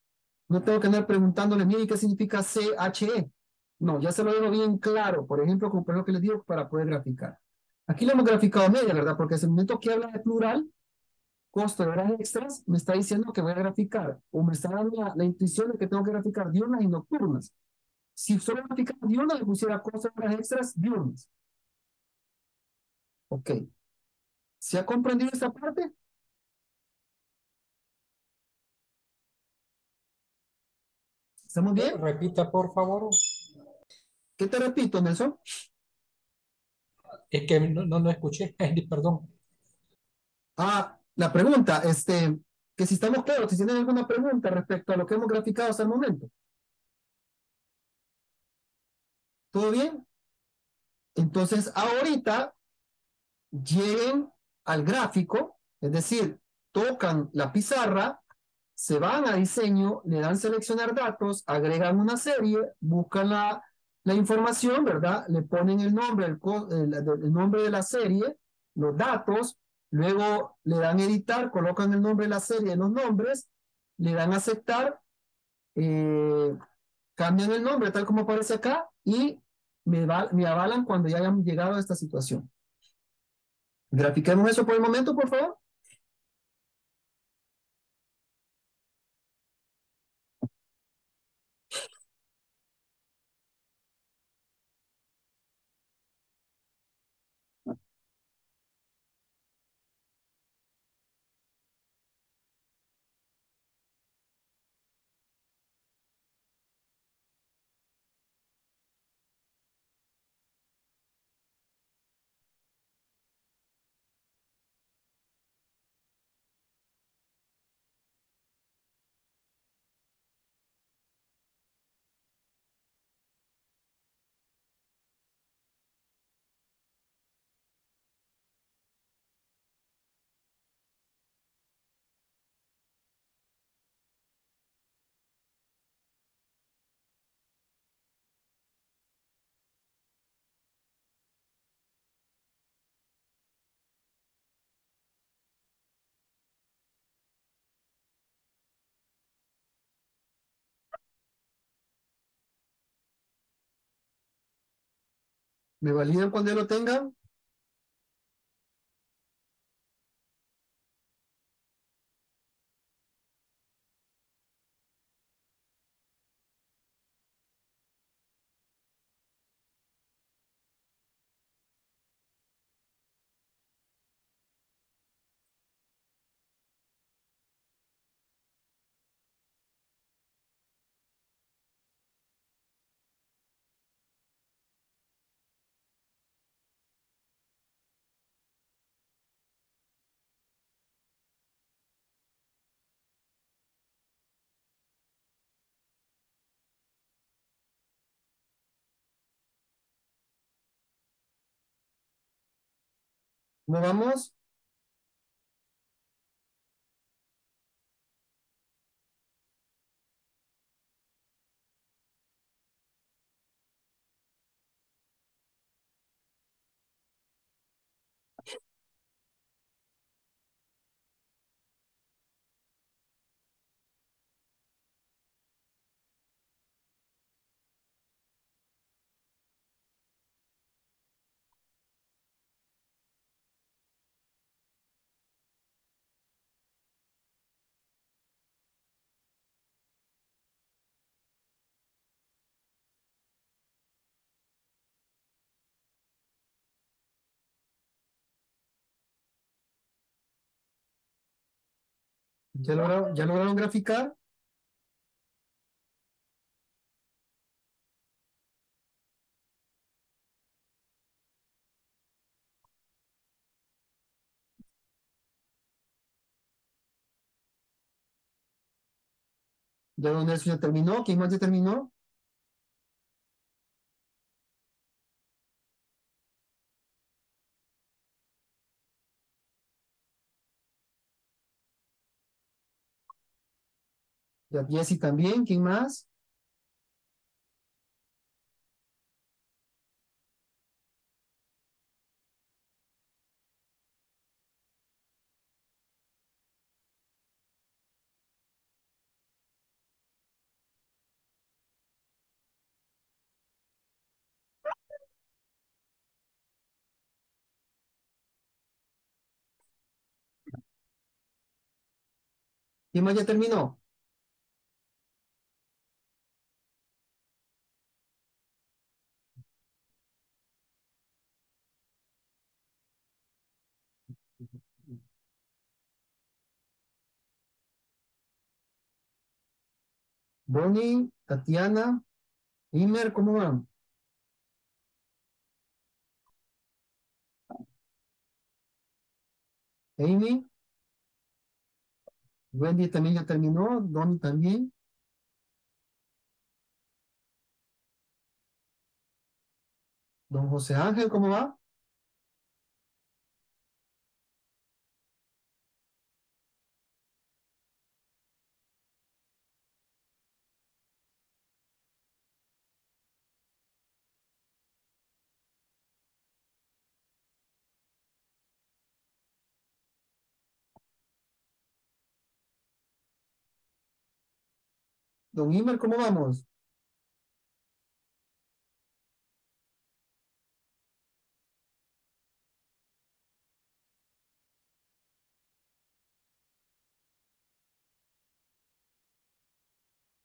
No tengo que andar preguntándole, miren, ¿qué significa CHE? No, ya se lo dejo bien claro, por ejemplo, como lo que les digo, para poder graficar. Aquí lo hemos graficado media, ¿verdad? Porque es el momento que habla de plural, costo de horas extras, me está diciendo que voy a graficar, o me está dando la, la intuición de que tengo que graficar diurnas y nocturnas. Si solo graficara diurnas, le pusiera costo de horas extras diurnas. Ok. ¿Se ha comprendido esta parte? ¿Estamos bien? Repita, por favor. ¿Qué te repito, Nelson? Es que no, no lo escuché. Perdón. Ah, la pregunta, este, que si estamos claros, si tienen alguna pregunta respecto a lo que hemos graficado hasta el momento. ¿Todo bien? Entonces, ahorita lleguen al gráfico, es decir, tocan la pizarra, se van a diseño, le dan seleccionar datos, agregan una serie, buscan la, la información, ¿verdad? Le ponen el nombre, el, el nombre de la serie, los datos, luego le dan editar, colocan el nombre de la serie en los nombres, le dan aceptar, eh, cambian el nombre tal como aparece acá y me, me avalan cuando ya hayan llegado a esta situación. Grafiquemos eso por el momento, por favor. ¿Me validan cuando ya lo tengan? ¿No ¿Ya lograron, ya lograron graficar? ¿Ya dónde eso ya terminó? ¿Quién más ya terminó? Ya Jessy también. ¿Quién más? ¿Quién más ya terminó? Bonnie, Tatiana, Imer, ¿cómo van? Amy, Wendy también ya terminó, Don también. Don José Ángel, ¿cómo va? Don Imer, ¿cómo vamos?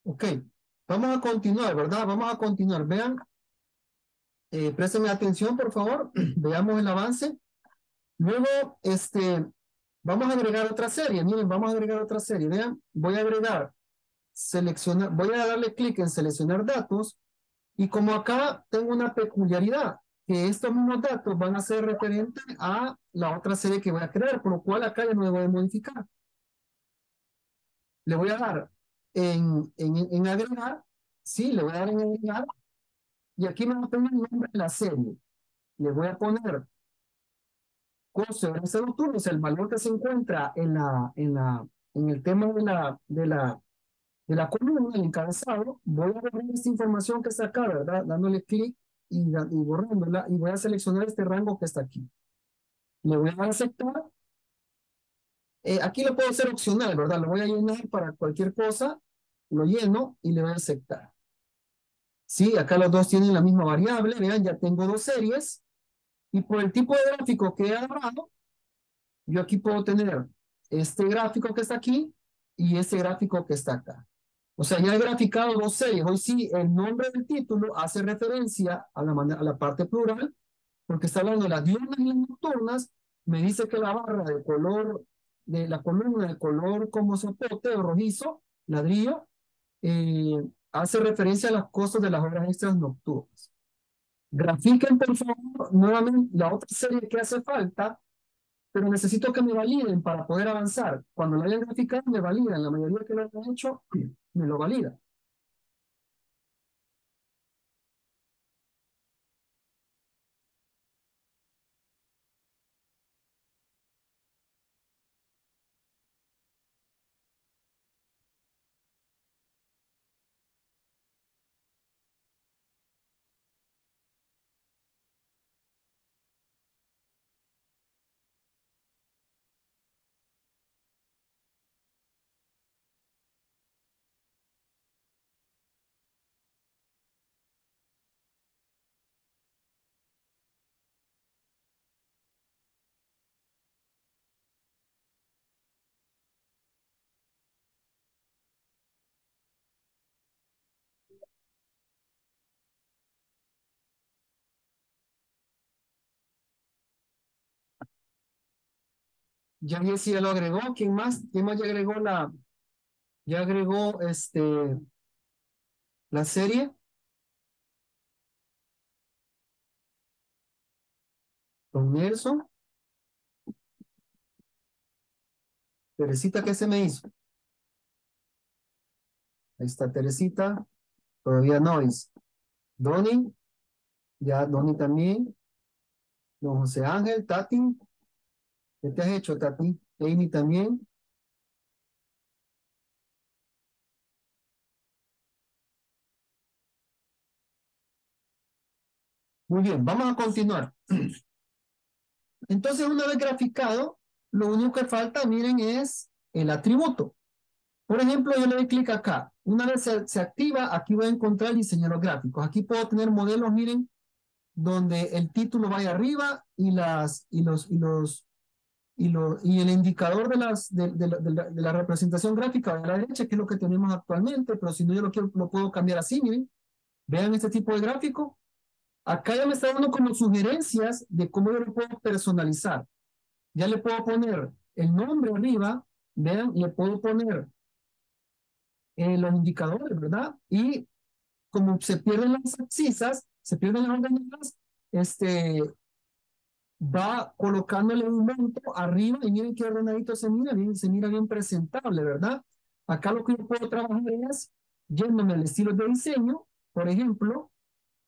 Ok, vamos a continuar, ¿verdad? Vamos a continuar. Vean, eh, préstenme atención, por favor. Veamos el avance. Luego, este, vamos a agregar otra serie. Miren, vamos a agregar otra serie. Vean, voy a agregar, seleccionar, voy a darle clic en seleccionar datos. Y como acá tengo una peculiaridad, que estos mismos datos van a ser referentes a la otra serie que voy a crear, por lo cual acá ya no me voy a modificar. Le voy a dar en, en, en agregar, sí, le voy a dar en agregar, y aquí me va a poner el nombre de la serie. Le voy a poner costo de sea, el valor que se encuentra en la, en la, en el tema de la, de la, de la columna, el encabezado, voy a borrar esta información que está acá, ¿verdad? Dándole clic y, y borrándola, y voy a seleccionar este rango que está aquí. Le voy a aceptar. Eh, aquí lo puedo hacer opcional, ¿verdad? Lo voy a llenar para cualquier cosa, lo lleno y le voy a aceptar. Sí, acá los dos tienen la misma variable, vean, ya tengo dos series, y por el tipo de gráfico que he agarrado, yo aquí puedo tener este gráfico que está aquí y este gráfico que está acá. O sea, ya he graficado dos series. Hoy sí, el nombre del título hace referencia a la, a la parte plural, porque está hablando de las diurnas y las nocturnas. Me dice que la barra de color, de la columna de color como zapote o rojizo, ladrillo, eh, hace referencia a los costos de las horas extras nocturnas. Grafiquen, por favor, nuevamente la otra serie que hace falta, pero necesito que me validen para poder avanzar. Cuando lo hayan graficado, me validan. La mayoría que lo han hecho, me lo valida. Ya Jessy ya lo agregó. ¿Quién más? ¿Quién más ya agregó la, ya agregó este, la serie? Don Nelson. Teresita, ¿qué se me hizo? Ahí está Teresita. Todavía no es. Donny. Ya, Donny también. Don José Ángel, Tati. ¿Qué te has hecho, Tati? Amy también. Muy bien, vamos a continuar. Entonces, una vez graficado, lo único que falta, miren, es el atributo. Por ejemplo, yo le doy clic acá. Una vez se, activa, aquí voy a encontrar diseñadores gráficos. Aquí puedo tener modelos, miren, donde el título vaya arriba y las y los y los y, lo, y el indicador de las de, de, de, la, de la representación gráfica a la derecha que es lo que tenemos actualmente pero si no yo lo quiero lo puedo cambiar así miren. Vean este tipo de gráfico. Acá ya me está dando como sugerencias de cómo yo lo puedo personalizar. Ya le puedo poner el nombre arriba vean le puedo poner eh, los indicadores verdad y como se pierden las abscisas se pierden las ordenadas, este, va colocando el elemento arriba y miren qué ordenadito se mira, bien, se mira bien presentable, ¿verdad? Acá lo que yo puedo trabajar es, yéndome al estilo de diseño, por ejemplo,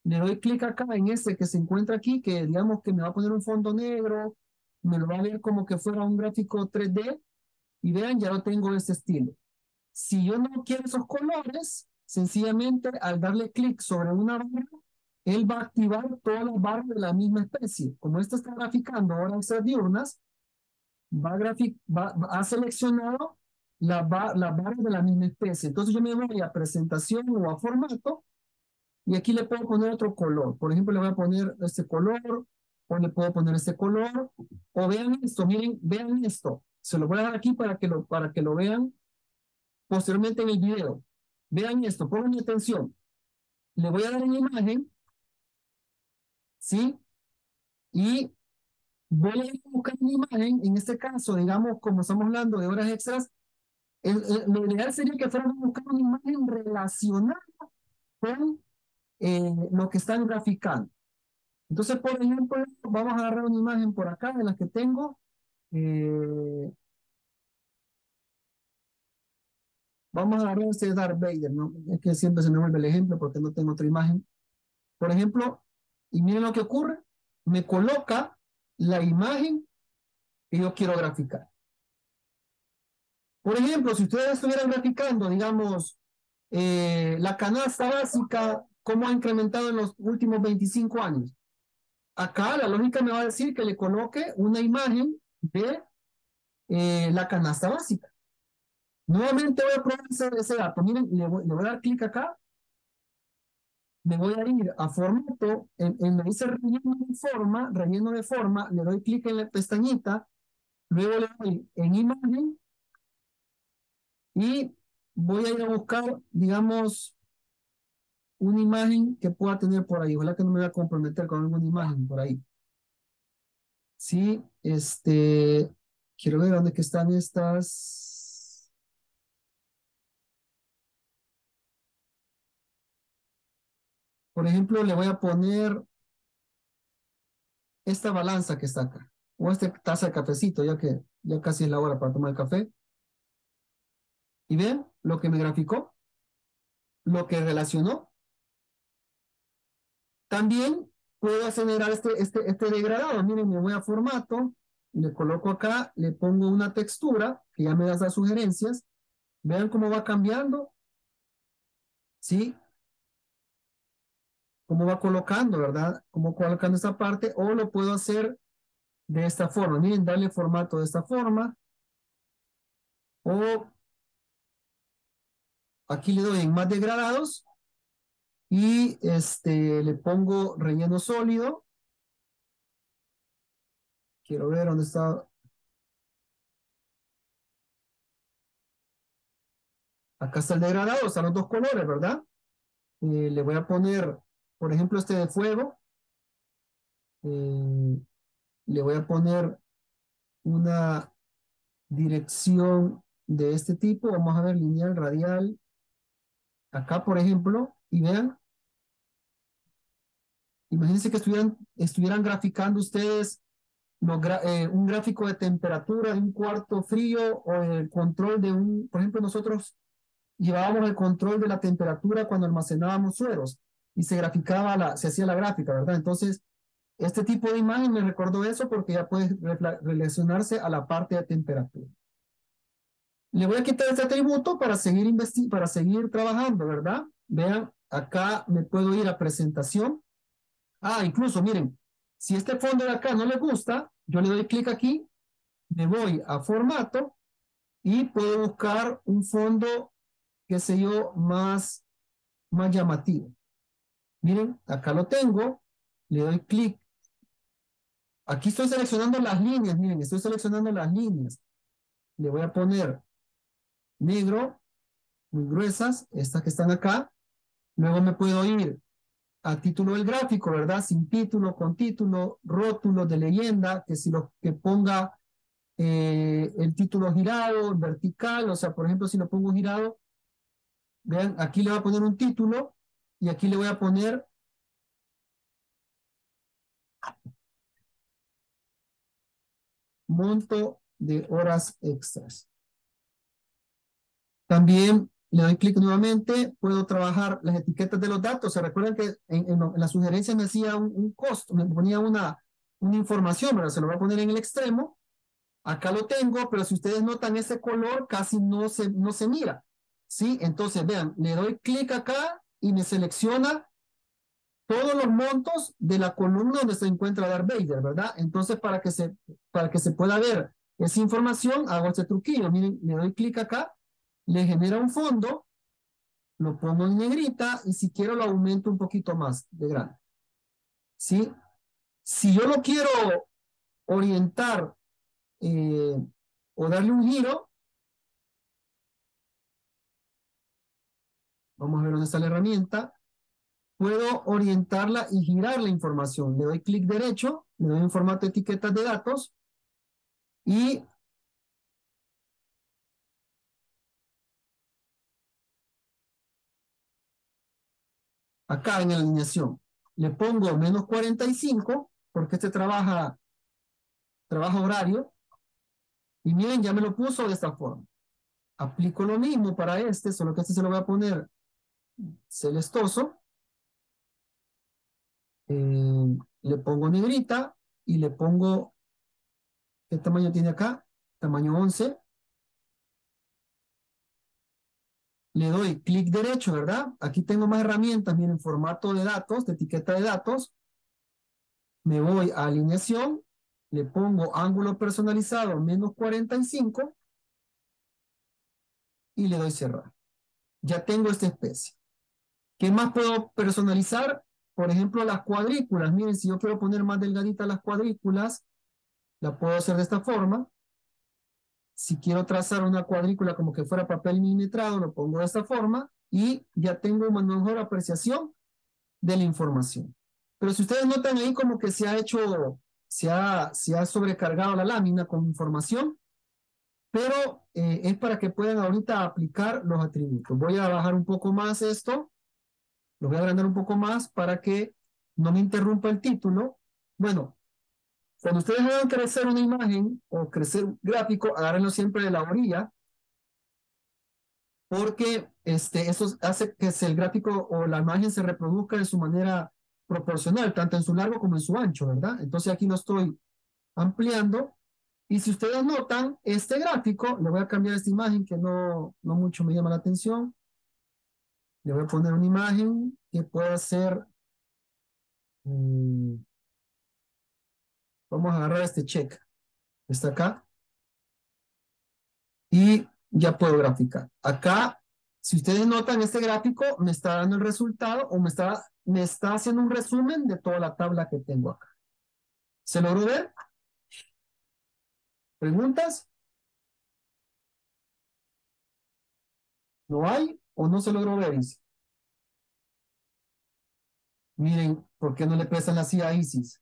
le doy clic acá en este que se encuentra aquí, que digamos que me va a poner un fondo negro, me lo va a ver como que fuera un gráfico 3D, y vean, ya lo tengo de este estilo. Si yo no quiero esos colores, sencillamente al darle clic sobre una barra, él va a activar todas las barras de la misma especie. Como esto está graficando horas diurnas, va a, grafic va, ha seleccionado las la barras de la misma especie. Entonces yo me voy a presentación o a formato y aquí le puedo poner otro color. Por ejemplo, le voy a poner este color o le puedo poner este color. O vean esto, miren, vean esto. Se lo voy a dar aquí para que lo, para que lo vean posteriormente en el video. Vean esto, pongan atención. Le voy a dar en imagen ¿sí? Y voy a buscar una imagen, en este caso, digamos, como estamos hablando de horas extras, el, lo ideal sería que fuéramos a buscar una imagen relacionada con eh, lo que están graficando. Entonces, por ejemplo, vamos a agarrar una imagen por acá de las que tengo. Eh, vamos a agarrar este Darth Vader, ¿no? Es que siempre se me vuelve el ejemplo porque no tengo otra imagen. Por ejemplo, y miren lo que ocurre, me coloca la imagen que yo quiero graficar. Por ejemplo, si ustedes estuvieran graficando, digamos, eh, la canasta básica, cómo ha incrementado en los últimos 25 años. Acá la lógica me va a decir que le coloque una imagen de eh, la canasta básica. Nuevamente voy a probar ese, dato. Miren, le voy a dar clic acá me voy a ir a formato, en, en me dice relleno de forma, relleno de forma, le doy clic en la pestañita, luego le doy en imagen y voy a ir a buscar, digamos, una imagen que pueda tener por ahí. Ojalá que no me voy a comprometer con alguna imagen por ahí. Sí, este, quiero ver dónde están estas. Por ejemplo, le voy a poner esta balanza que está acá, o esta taza de cafecito, ya que ya casi es la hora para tomar el café. Y ven lo que me graficó, lo que relacionó. También puedo acelerar este, este, este degradado. Miren, me voy a formato, le coloco acá, le pongo una textura, que ya me da las sugerencias. Vean cómo va cambiando. ¿Sí? Cómo va colocando, ¿verdad? Cómo colocando esta parte, o lo puedo hacer de esta forma. Miren, darle formato de esta forma. O aquí le doy en más degradados y este le pongo relleno sólido. Quiero ver dónde está. Acá está el degradado, están los dos colores, ¿verdad? Eh, le voy a poner por ejemplo, este de fuego, eh, le voy a poner una dirección de este tipo. Vamos a ver lineal, radial. Acá, por ejemplo, y vean. Imagínense que estuvieran, estuvieran graficando ustedes eh, un gráfico de temperatura de un cuarto frío o el control de un, por ejemplo, nosotros llevábamos el control de la temperatura cuando almacenábamos sueros y se graficaba la, se hacía la gráfica, ¿verdad? Entonces, este tipo de imagen me recordó eso porque ya puede relacionarse a la parte de temperatura. Le voy a quitar este atributo para seguir investi- para seguir trabajando, ¿verdad? Vean, acá me puedo ir a presentación. Ah, incluso, miren, si este fondo de acá no le gusta, yo le doy clic aquí, me voy a formato y puedo buscar un fondo, qué sé yo, más, más llamativo. Miren, acá lo tengo, le doy clic. Aquí estoy seleccionando las líneas, miren, estoy seleccionando las líneas. Le voy a poner negro, muy gruesas, estas que están acá. Luego me puedo ir a título del gráfico, ¿verdad? Sin título, con título, rótulo de leyenda, que si lo que ponga eh, el título girado, vertical, o sea, por ejemplo, si lo pongo girado, vean, aquí le voy a poner un título y aquí le voy a poner monto de horas extras. También le doy clic nuevamente, puedo trabajar las etiquetas de los datos. Se recuerdan que en, en en la sugerencia me hacía un, un costo, me ponía una, una información, pero se lo voy a poner en el extremo. Acá lo tengo, pero si ustedes notan ese color casi no se, no se mira. ¿Sí? Entonces, vean, le doy clic acá y me selecciona todos los montos de la columna donde se encuentra Darth Vader, ¿verdad? Entonces, para que se, para que se pueda ver esa información, hago este truquillo. Miren, le doy clic acá, le genera un fondo, lo pongo en negrita y si quiero lo aumento un poquito más de grande. ¿Sí? Si yo lo quiero orientar eh, o darle un giro, vamos a ver dónde está la herramienta, puedo orientarla y girar la información. Le doy clic derecho, le doy en formato etiquetas de datos y acá en la alineación le pongo menos 45 porque este trabaja, trabaja horario y miren, ya me lo puso de esta forma. Aplico lo mismo para este, solo que este se lo voy a poner celestoso. Eh, le pongo negrita y le pongo, ¿qué tamaño tiene acá? Tamaño 11. Le doy clic derecho, ¿verdad? Aquí tengo más herramientas, miren, formato de datos, de etiqueta de datos. Me voy a alineación, le pongo ángulo personalizado menos 45 y le doy cerrar. Ya tengo esta especie. ¿Qué más puedo personalizar? Por ejemplo, las cuadrículas. Miren, si yo quiero poner más delgaditas las cuadrículas, la puedo hacer de esta forma. Si quiero trazar una cuadrícula como que fuera papel milimetrado, lo pongo de esta forma y ya tengo una mejor apreciación de la información. Pero si ustedes notan ahí como que se ha hecho, se ha, se ha sobrecargado la lámina con información, pero eh, es para que puedan ahorita aplicar los atributos. Voy a bajar un poco más esto, lo voy a agrandar un poco más para que no me interrumpa el título. Bueno, cuando ustedes hagan crecer una imagen o crecer un gráfico, agárrenlo siempre de la orilla, porque este, eso hace que el gráfico o la imagen se reproduzca de su manera proporcional, tanto en su largo como en su ancho, ¿verdad? Entonces aquí lo estoy ampliando. Y si ustedes notan, este gráfico, le voy a cambiar esta imagen que no, no mucho me llama la atención. Le voy a poner una imagen que pueda ser... mm, vamos a agarrar este check. Está acá. Y ya puedo graficar. Acá, si ustedes notan, este gráfico me está dando el resultado o me está, me está haciendo un resumen de toda la tabla que tengo acá. ¿Se logró ver? ¿Preguntas? ¿No hay o no se logró ver? Isis? Miren, ¿por qué no le prestan la silla a Isis?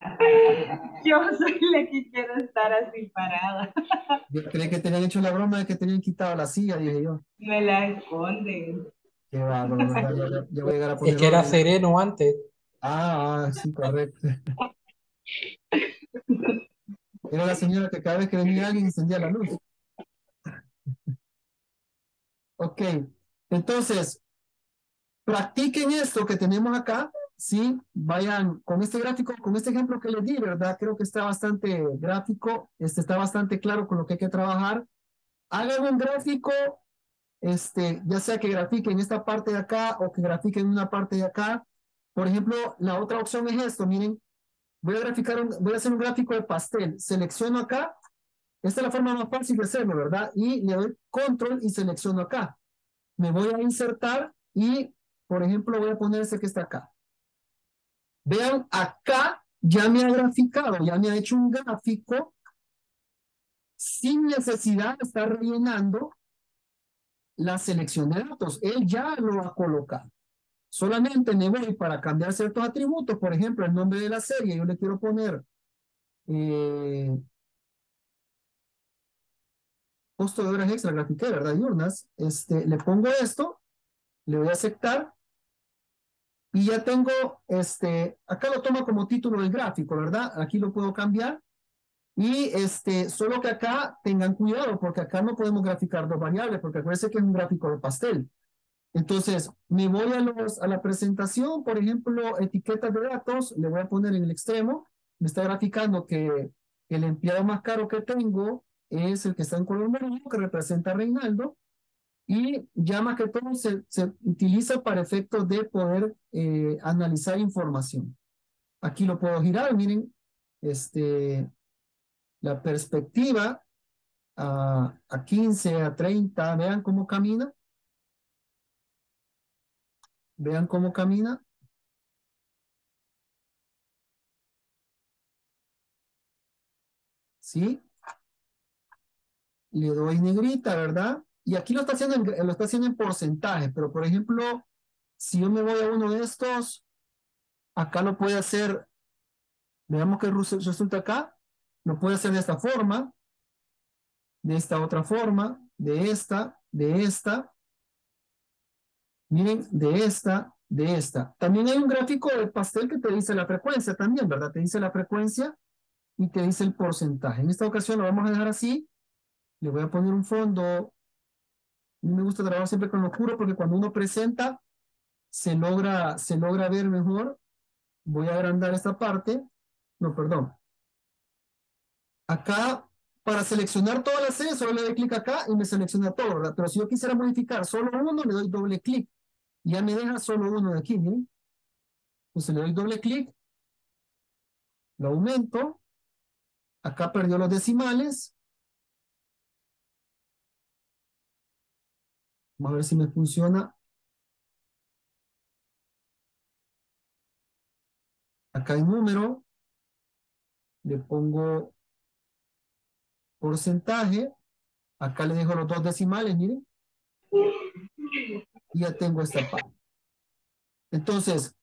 Yo soy la que quiero estar así parada. Yo creí que tenían hecho la broma de que tenían quitado la silla, dije yo. Me la esconden. Qué bárbaro, ¿verdad? Ya, ya- ya voy a llegar a Es poner que era sereno antes. Ah, ah, sí, correcto. Era la señora que cada vez que venía alguien encendía la luz. Ok, entonces, practiquen esto que tenemos acá, ¿sí? Vayan con este gráfico, con este ejemplo que les di, ¿verdad? Creo que está bastante gráfico, este está bastante claro con lo que hay que trabajar. Hagan un gráfico, este, ya sea que grafiquen esta parte de acá o que grafiquen una parte de acá. Por ejemplo, la otra opción es esto, miren, voy a graficar, un- voy a hacer un gráfico de pastel. Selecciono acá esta es la forma más fácil de hacerlo, ¿verdad? Y le doy control y selecciono acá. Me voy a insertar y, por ejemplo, voy a poner ese que está acá. Vean, acá ya me ha graficado, ya me ha hecho un gráfico sin necesidad de estar rellenando la selección de datos. Él ya lo ha colocado. Solamente me voy para cambiar ciertos atributos, por ejemplo, el nombre de la serie, yo le quiero poner eh, costo de horas extra, grafiqué, ¿verdad? Diurnas. Este, le pongo esto, le voy a aceptar. Y ya tengo, este, acá lo tomo como título del gráfico, ¿verdad? Aquí lo puedo cambiar. Y este, solo que acá tengan cuidado, porque acá no podemos graficar dos variables, porque acuérdense que es un gráfico de pastel. Entonces, me voy a, los, a la presentación, por ejemplo, etiquetas de datos, le voy a poner en el extremo, me está graficando que el empleado más caro que tengo es el que está en color amarillo, que representa a Reinaldo, y ya más que todo se, se utiliza para efectos de poder eh, analizar información. Aquí lo puedo girar, miren, este, la perspectiva a, a 15, a 30, vean cómo camina. Vean cómo camina. ¿Sí? Le doy negrita, ¿verdad? Y aquí lo está haciendo en, lo está haciendo en porcentaje, pero por ejemplo, si yo me voy a uno de estos, acá lo puede hacer, veamos qué resu- resulta acá, lo puede hacer de esta forma, de esta otra forma, de esta, de esta, miren, de esta, de esta. También hay un gráfico de pastel que te dice la frecuencia también, ¿verdad? Te dice la frecuencia y te dice el porcentaje. En esta ocasión lo vamos a dejar así. Le voy a poner un fondo. Me gusta trabajar siempre con lo oscuro porque cuando uno presenta se logra, se logra ver mejor. Voy a agrandar esta parte. No, perdón. Acá, para seleccionar toda la serie, solo le doy clic acá y me selecciona todo, ¿verdad? Pero si yo quisiera modificar solo uno, le doy doble clic. Ya me deja solo uno de aquí, miren. Entonces le doy doble clic. Lo aumento. Acá perdió los decimales. Vamos a ver si me funciona. Acá hay número. Le pongo porcentaje. Acá le dejo los dos decimales, miren. Y ya tengo esta parte. Entonces,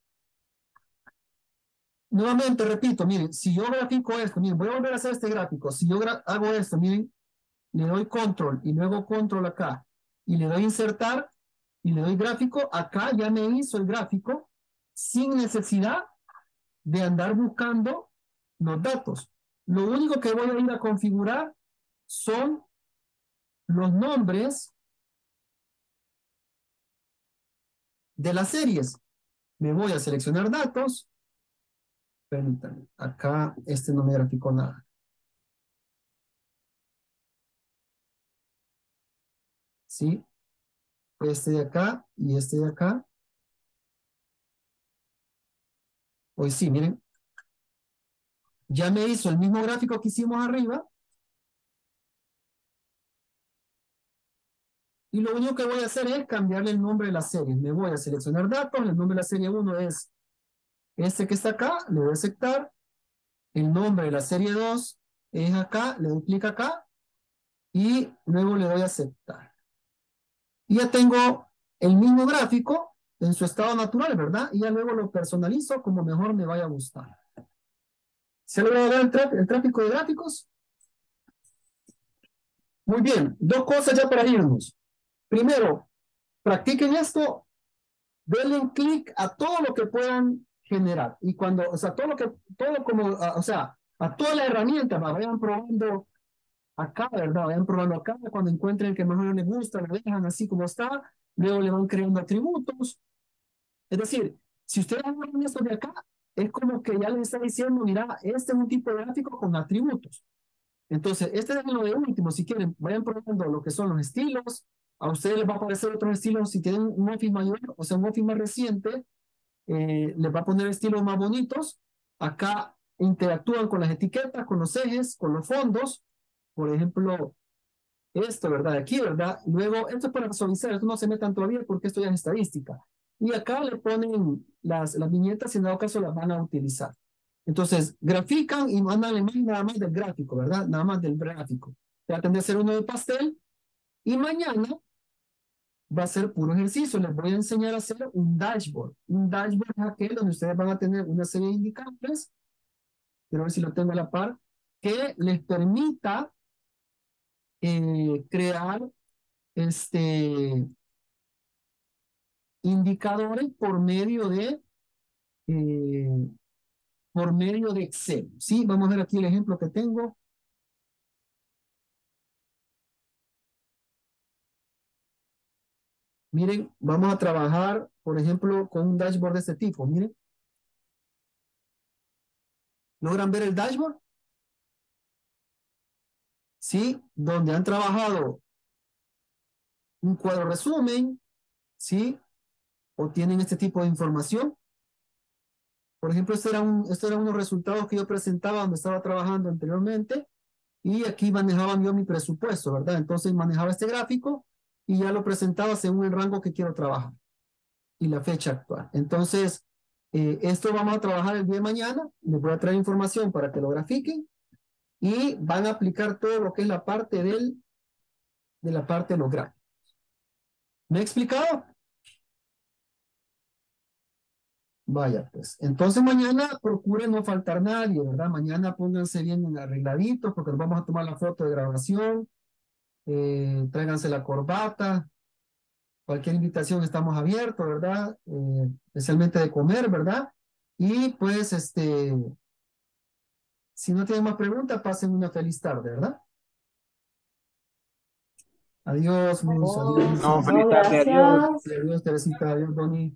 nuevamente repito, miren, si yo grafico esto, miren, voy a volver a hacer este gráfico. Si yo hago esto, miren, le doy control y luego control acá y le doy insertar y le doy gráfico, acá ya me hizo el gráfico sin necesidad de andar buscando los datos. Lo único que voy a ir a configurar son los nombres de las series. Me voy a seleccionar datos. Permítanme, acá este no me graficó nada. ¿Sí? Este de acá y este de acá. Pues sí, miren. Ya me hizo el mismo gráfico que hicimos arriba. Y lo único que voy a hacer es cambiarle el nombre de la serie. Me voy a seleccionar datos. El nombre de la serie 1 es este que está acá. Le doy a aceptar. El nombre de la serie 2 es acá. Le doy clic acá. Y luego le doy a aceptar. Y ya tengo el mismo gráfico en su estado natural, ¿verdad? Y ya luego lo personalizo como mejor me vaya a gustar. ¿Se logra el, el tráfico de gráficos? Muy bien, dos cosas ya para irnos. Primero, practiquen esto, denle clic a todo lo que puedan generar. Y cuando, o sea, todo lo que, todo como, o sea, a toda la herramienta, va, vayan probando acá, ¿verdad? Vayan probando acá, cuando encuentren que mejor les gusta, lo dejan así como está, luego le van creando atributos. Es decir, si ustedes hagan esto de acá, es como que ya les está diciendo, mira, este es un tipo de gráfico con atributos. Entonces, este es lo de último, si quieren, vayan probando lo que son los estilos, a ustedes les va a aparecer otros estilos, si tienen un Office mayor, o sea, un Office más reciente, eh, les va a poner estilos más bonitos. Acá interactúan con las etiquetas, con los ejes, con los fondos. Por ejemplo, esto, ¿verdad? Aquí, ¿verdad? Luego, esto es para visualizar, esto no se metan todavía porque esto ya es estadística. Y acá le ponen las, las viñetas, en dado caso las van a utilizar. Entonces, grafican y mandan la imagen nada más del gráfico, ¿verdad? Nada más del gráfico. Traten de hacer uno de pastel. Y mañana va a ser puro ejercicio. Les voy a enseñar a hacer un dashboard. Un dashboard es aquel donde ustedes van a tener una serie de indicadores. Quiero ver si lo tengo a la par. Que les permita eh, crear este indicadores por medio de eh, por medio de Excel. Sí, vamos a ver aquí el ejemplo que tengo. Miren, vamos a trabajar, por ejemplo, con un dashboard de este tipo. Miren. ¿Logran ver el dashboard? ¿Sí? Donde han trabajado un cuadro resumen, ¿sí? O tienen este tipo de información. Por ejemplo, estos eran, un, eran unos resultados que yo presentaba donde estaba trabajando anteriormente y aquí manejaba yo mi presupuesto, ¿verdad? Entonces manejaba este gráfico y ya lo presentaba según el rango que quiero trabajar y la fecha actual. Entonces, eh, esto vamos a trabajar el día de mañana. Les voy a traer información para que lo grafiquen y van a aplicar todo lo que es la parte del, de la parte de los gráficos. ¿Me he explicado? Vaya, pues. Entonces mañana procuren no faltar nadie, ¿verdad? Mañana pónganse bien arregladitos porque nos vamos a tomar la foto de grabación. Eh, tráiganse la corbata. Cualquier invitación estamos abiertos, ¿verdad? Eh, especialmente de comer, ¿verdad? Y pues, este, si no tienen más preguntas, pasen una feliz tarde, ¿verdad? Adiós, Mus. Adiós. No, feliz tarde, adiós. Adiós, Teresita. Adiós, Bonnie.